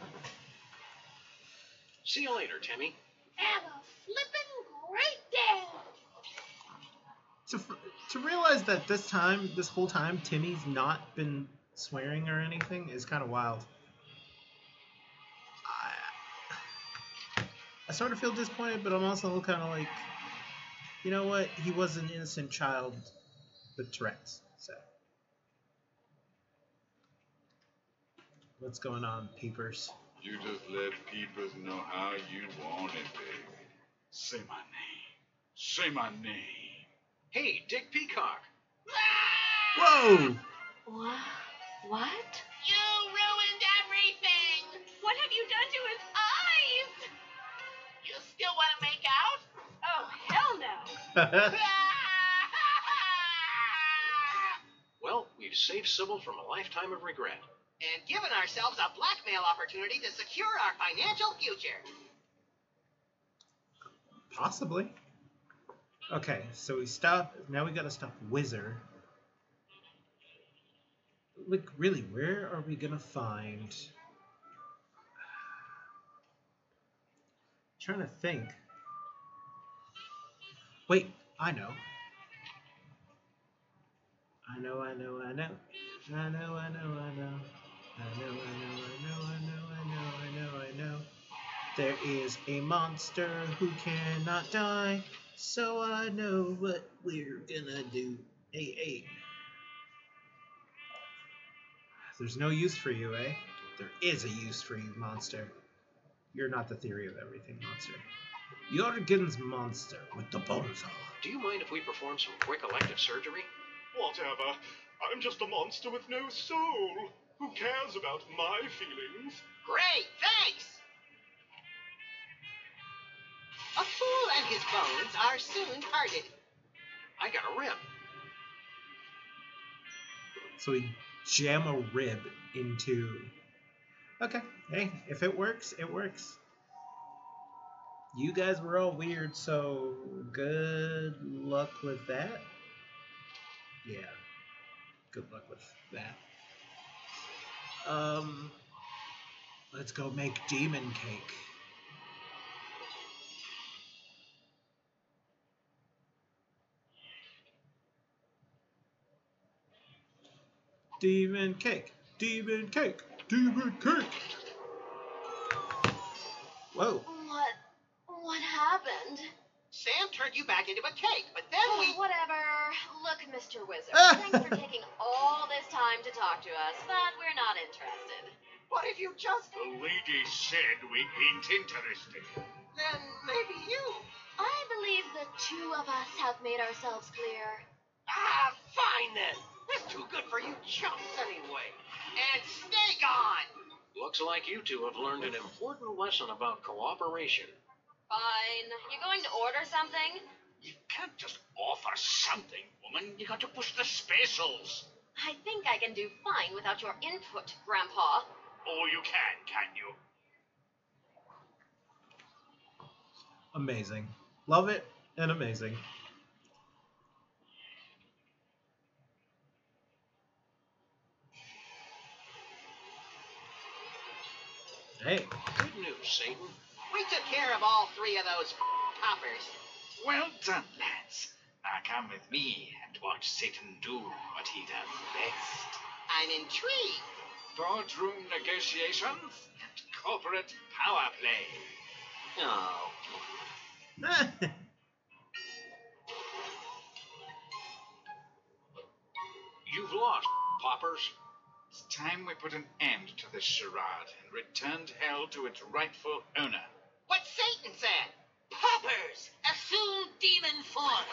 See you later, Timmy. Have a flippin' great day. To to realize that this time, this whole time, Timmy's not been swearing or anything is kind of wild. I, sort of feel disappointed, but I'm also kind of like, you know what? He was an innocent child with Tourette's. So, what's going on, Peepers? You just let Peepers know how you want it, baby. Say my name. Say my name. Hey, Dick Peacock. Ah! Whoa! What? What? You ruined everything! What have you done to his eyes? You still want to make out? Oh, hell no. Well, we've saved Sybil from a lifetime of regret. And given ourselves a blackmail opportunity to secure our financial future. Possibly. Okay, so we stop. Now we gotta stop Whizzer. Like, really, where are we gonna find? trying to think. Wait, I know. I know, I know, I know. I know, I know, I know. I know, I know, I know, I know, I know, I know, I know. There is a monster who cannot die, so I know what we're gonna do. Hey, hey. There's no use for you, eh? There is a use for you, monster. You're not the theory of everything, monster. Jorgen's monster with the bones bonesaw. Do you mind if we perform some quick elective surgery? Whatever. I'm just a monster with no soul. Who cares about my feelings? Great, thanks! A fool and his bones are soon parted. I got a rib. So we jam a rib into. Okay, hey, if it works, it works. You guys were all weird, so good luck with that. Yeah, good luck with that. Um, let's go make demon cake. Demon cake, demon cake, demon cake. Whoa. What? What happened? Sam turned you back into a cake, but then Oh, we. whatever. Look, Mr. Wizard, thanks for taking all this time to talk to us, but we're not interested. What if you just. The lady said we ain't interested. Then maybe you. I believe the two of us have made ourselves clear. Ah, fine then. That's too good for you chumps anyway. And stay gone! Looks like you two have learned an important lesson about cooperation. Fine. You're going to order something? You can't just offer something, woman. You got to push the specials. I think I can do fine without your input, Grandpa. Oh, you can, can you? Amazing. Love it and amazing. Hey, Good news, Satan. We took care of all three of those poppers. Well done, lads. Now come with me and watch Satan do what he does best. I'm intrigued. Boardroom negotiations and corporate power play. Oh, you've lost, Poppers. It's time we put an end to this charade and return hell to its rightful owner. What Satan said. Poppers, assume demon form.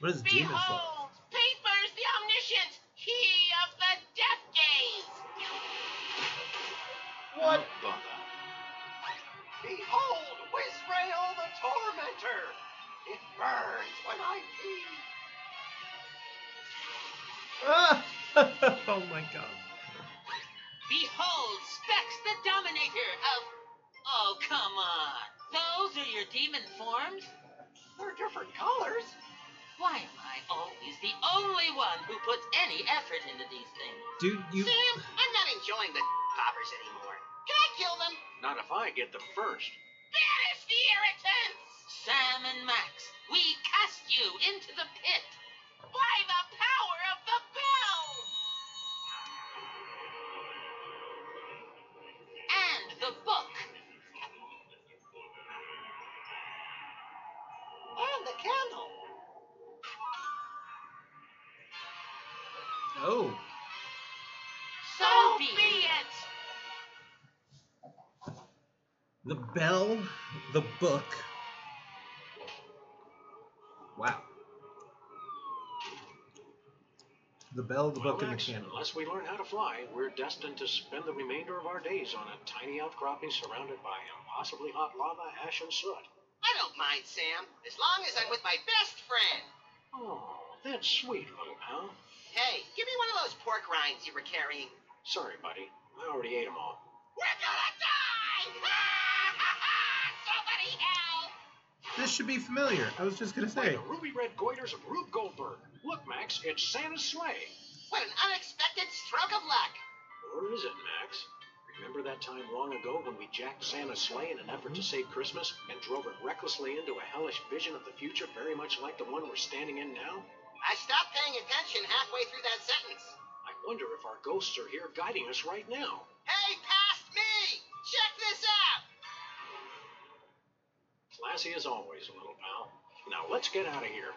what is demon for? Behold, Peepers the Omniscient, he of the Death Gaze. What? Bother. Behold, Wizrael the Tormentor. It burns when I pee. Ah! oh my god. Behold, Specs the Dominator of. Oh, come on. Those are your demon forms? They're different colors. Why am I always the only one who puts any effort into these things? Dude, you. Sam, I'm not enjoying the poppers anymore. Can I kill them? Not if I get them first. Banish the irritants! Sam and Max, we cast you into the pit. By the power candle. Oh. So be it. The bell, the book. Wow. The bell, the Well, book, and the Max, candle. unless we learn how to fly, we're destined to spend the remainder of our days on a tiny outcropping surrounded by impossibly hot lava, ash, and soot. I don't mind, Sam, as long as I'm with my best friend. Oh, that's sweet, little pal. Hey, give me one of those pork rinds you were carrying. Sorry, buddy. I already ate them all. We're gonna die! Somebody help! This should be familiar. I was just gonna By say. the ruby red goiters of Rube Goldberg. Look, Max, it's Santa's sleigh. What an unexpected stroke of luck! Or is it, Max? Remember that time long ago when we jacked Santa's sleigh in an effort to mm-hmm. save Christmas and drove it recklessly into a hellish vision of the future very much like the one we're standing in now? I stopped paying attention halfway through that sentence. I wonder if our ghosts are here guiding us right now. Hey, past me! Check this out! Classy as always, little pal. Now let's get out of here.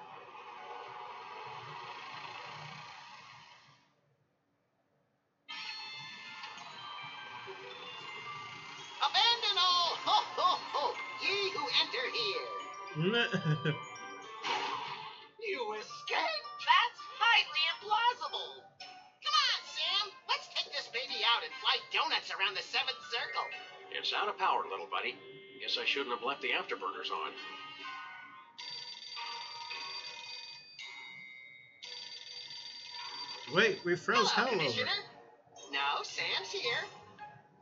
You escaped? That's highly implausible! Come on, Sam! Let's take this baby out and fly donuts around the seventh circle! It's out of power, little buddy. Guess I shouldn't have left the afterburners on. Wait, we froze Hello, hell over. Commissioner. No, Sam's here.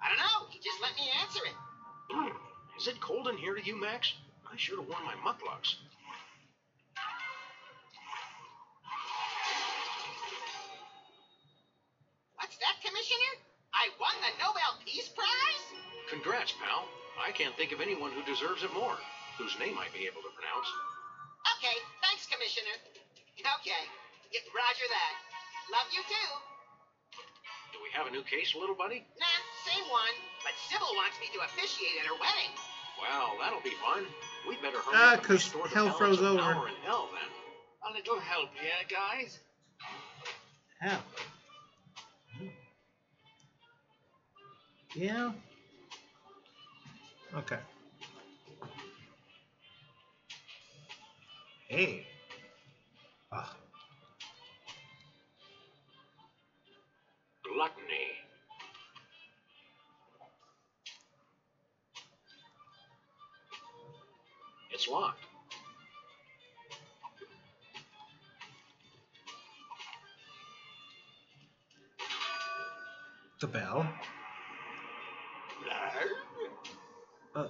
I don't know. He just let me answer it. Hmm. Is it cold in here to you, Max? I should have worn my mukluks. What's that, Commissioner? I won the Nobel Peace Prize? Congrats, pal. I can't think of anyone who deserves it more, whose name I'd be able to pronounce. Okay, thanks, Commissioner. Okay, roger that. Love you too. Do we have a new case, little buddy? Nah, same one, but Sybil wants me to officiate at her wedding. Well, that'll be fun. We'd better hurry Ah, up and 'cause restore the hell froze over. hell, then. A little help here, guys. Hell. Yeah. Okay. Hey. Ah. Gluttony. It's locked. The bell. Uh,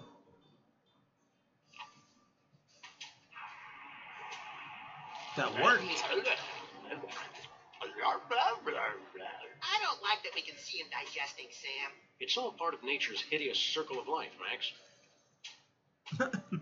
that worked. I don't like that we can see him digesting, Sam. It's all part of nature's hideous circle of life, Max.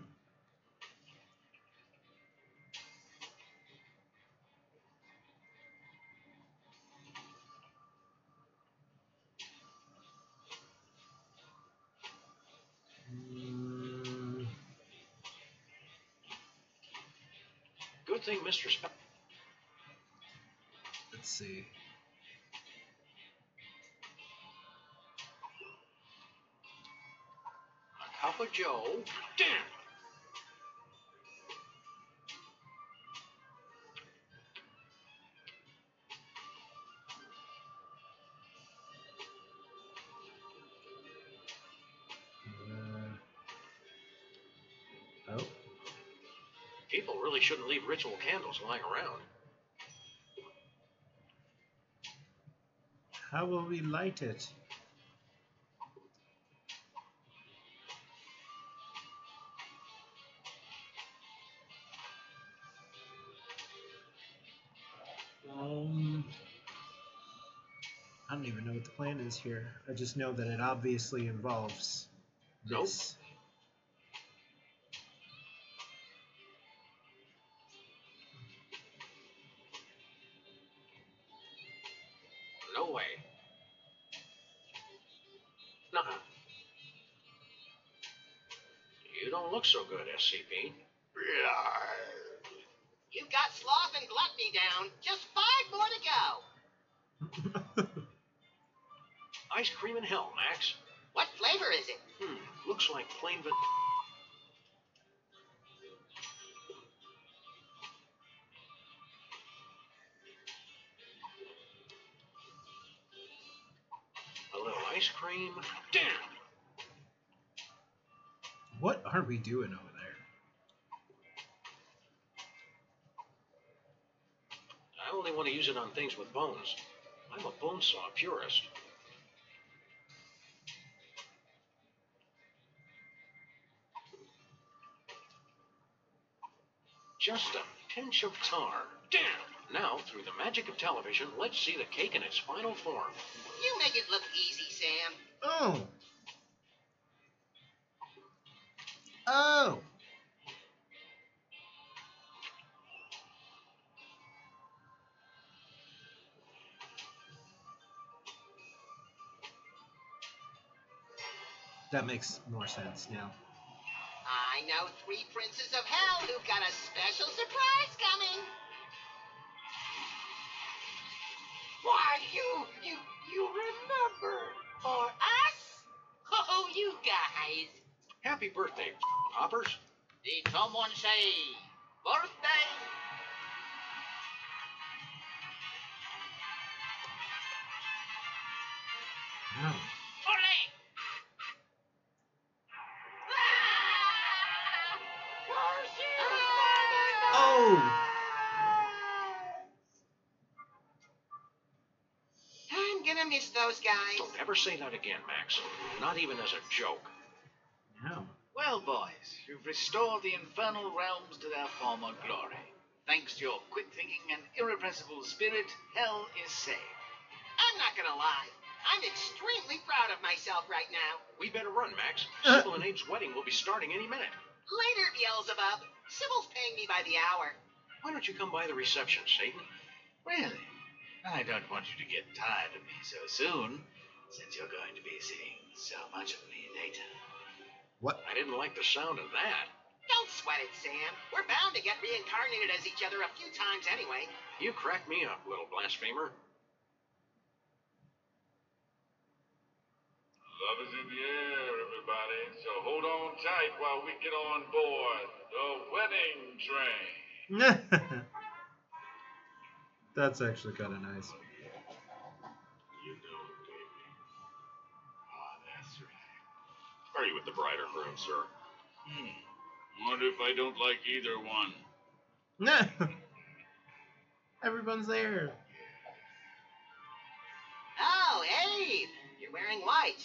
Mr. Sp- let's see. a cup of Joe. Damn. Shouldn't leave ritual candles lying around. How will we light it? Um, I don't even know what the plan is here. I just know that it obviously involves Nope. this. You don't look so good, SCP. me down. Just five more to go. Ice cream in hell, Max. What flavor is it? Hmm, looks like plain van. A little ice cream. Damn. What are we doing over there? I only want to use it on things with bones. I'm a bone saw purist. Just a pinch of tar. Damn! Now, through the magic of television, let's see the cake in its final form. You make it look easy, Sam. Oh. Oh. That makes more sense now. I know three princes of hell who've got a special surprise coming. Why, you, you, you remember for us? Oh, you guys. Happy birthday, poppers. Did someone say birthday? Guys. Say that again, Max. Not even as a joke. No. Well, boys, you've restored the infernal realms to their former glory. Thanks to your quick thinking and irrepressible spirit, hell is saved. I'm not gonna lie. I'm extremely proud of myself right now. We better run, Max. Uh. Sybil and Abe's wedding will be starting any minute. Later, Beelzebub. Sybil's paying me by the hour. Why don't you come by the reception, Satan? Really? I don't want you to get tired of me so soon, since you're going to be seeing so much of me later. What? I didn't like the sound of that. Don't sweat it, Sam. We're bound to get reincarnated as each other a few times anyway. You crack me up, little blasphemer. Love is in the air, everybody. So hold on tight while we get on board the wedding train. That's actually kind of nice. Are you with the bride or groom, sir? Hmm. Wonder if I don't like either one. No. Everyone's there. Oh, Abe, you're wearing white.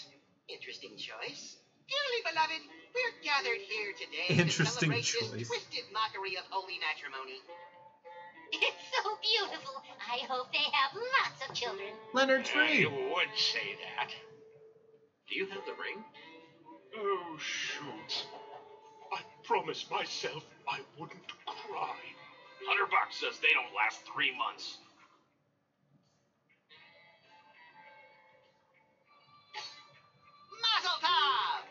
Interesting choice. Dearly beloved, we're gathered here today Interesting to celebrate choice. this twisted mockery of holy matrimony. It's so beautiful. I hope they have lots of children. Leonard Free. You would say that. Do you have the ring? Oh, shoot. I promised myself I wouldn't cry. Hunter Buck says they don't last three months. Mazel tov!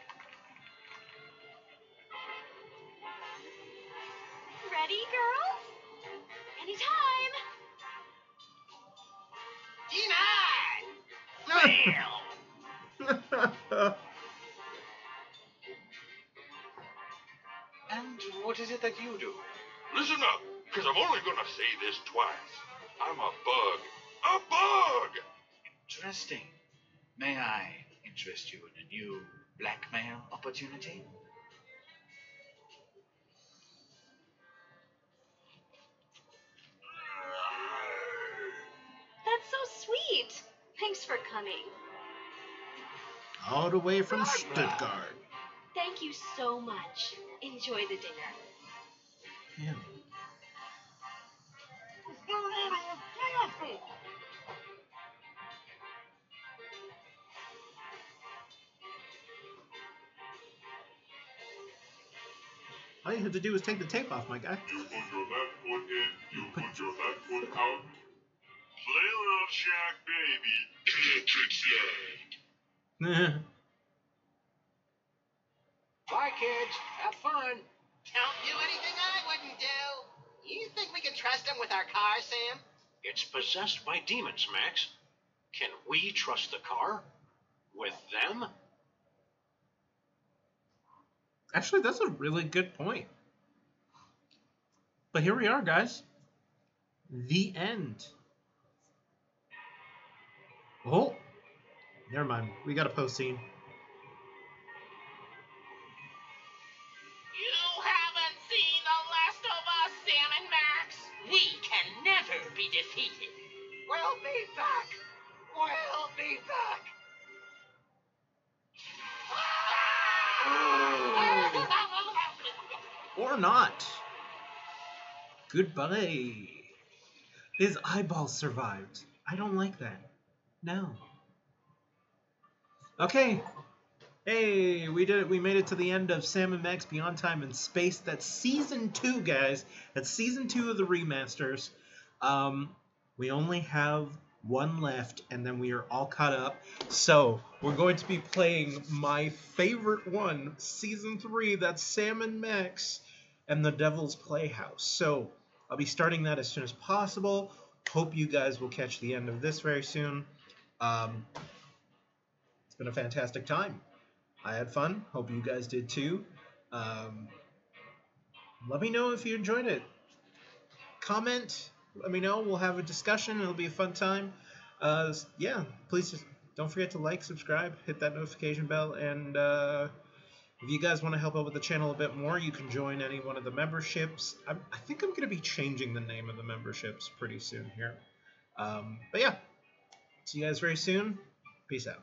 Ready, girls? Anytime. Denied! Well, what is it that you do? Listen up, because I'm only going to say this twice. I'm a bug. A bug! interesting. May I interest you in a new blackmail opportunity? That's so sweet. Thanks for coming. All the way from Stuttgart. Thank you so much. Enjoy the dinner. Yeah. All you have to do is take the tape off, my guy. You put your left foot in, you put your left foot out. Play little Shack baby. Bye, kids. Have fun. Don't do anything I wouldn't do. You think we can trust happen with our car, Sam? It's possessed by demons, Max. Can we trust the car? With them? Actually, that's a really good point. But here we are, guys. The end. Oh, never mind. We got a post scene. Defeated. We'll be back. We'll be back. Or not. Goodbye. His eyeball survived. I don't like that. No. Okay. Hey, we did it. We made it to the end of Sam and Max Beyond Time and Space. That's season two, guys. That's season two of the remasters. Um, we only have one left, and then we are all caught up. So we're going to be playing my favorite one, season three. That's Sam and Max and the Devil's Playhouse. So I'll be starting that as soon as possible. Hope you guys will catch the end of this very soon. Um, it's been a fantastic time. I had fun. Hope you guys did too. Um, let me know if you enjoyed it. Comment. Let me know. We'll have a discussion. It'll be a fun time. Uh, yeah, please don't forget to like, subscribe, hit that notification bell, and uh, if you guys want to help out with the channel a bit more, you can join any one of the memberships. I, I think I'm going to be changing the name of the memberships pretty soon here. Um, but yeah, see you guys very soon. Peace out.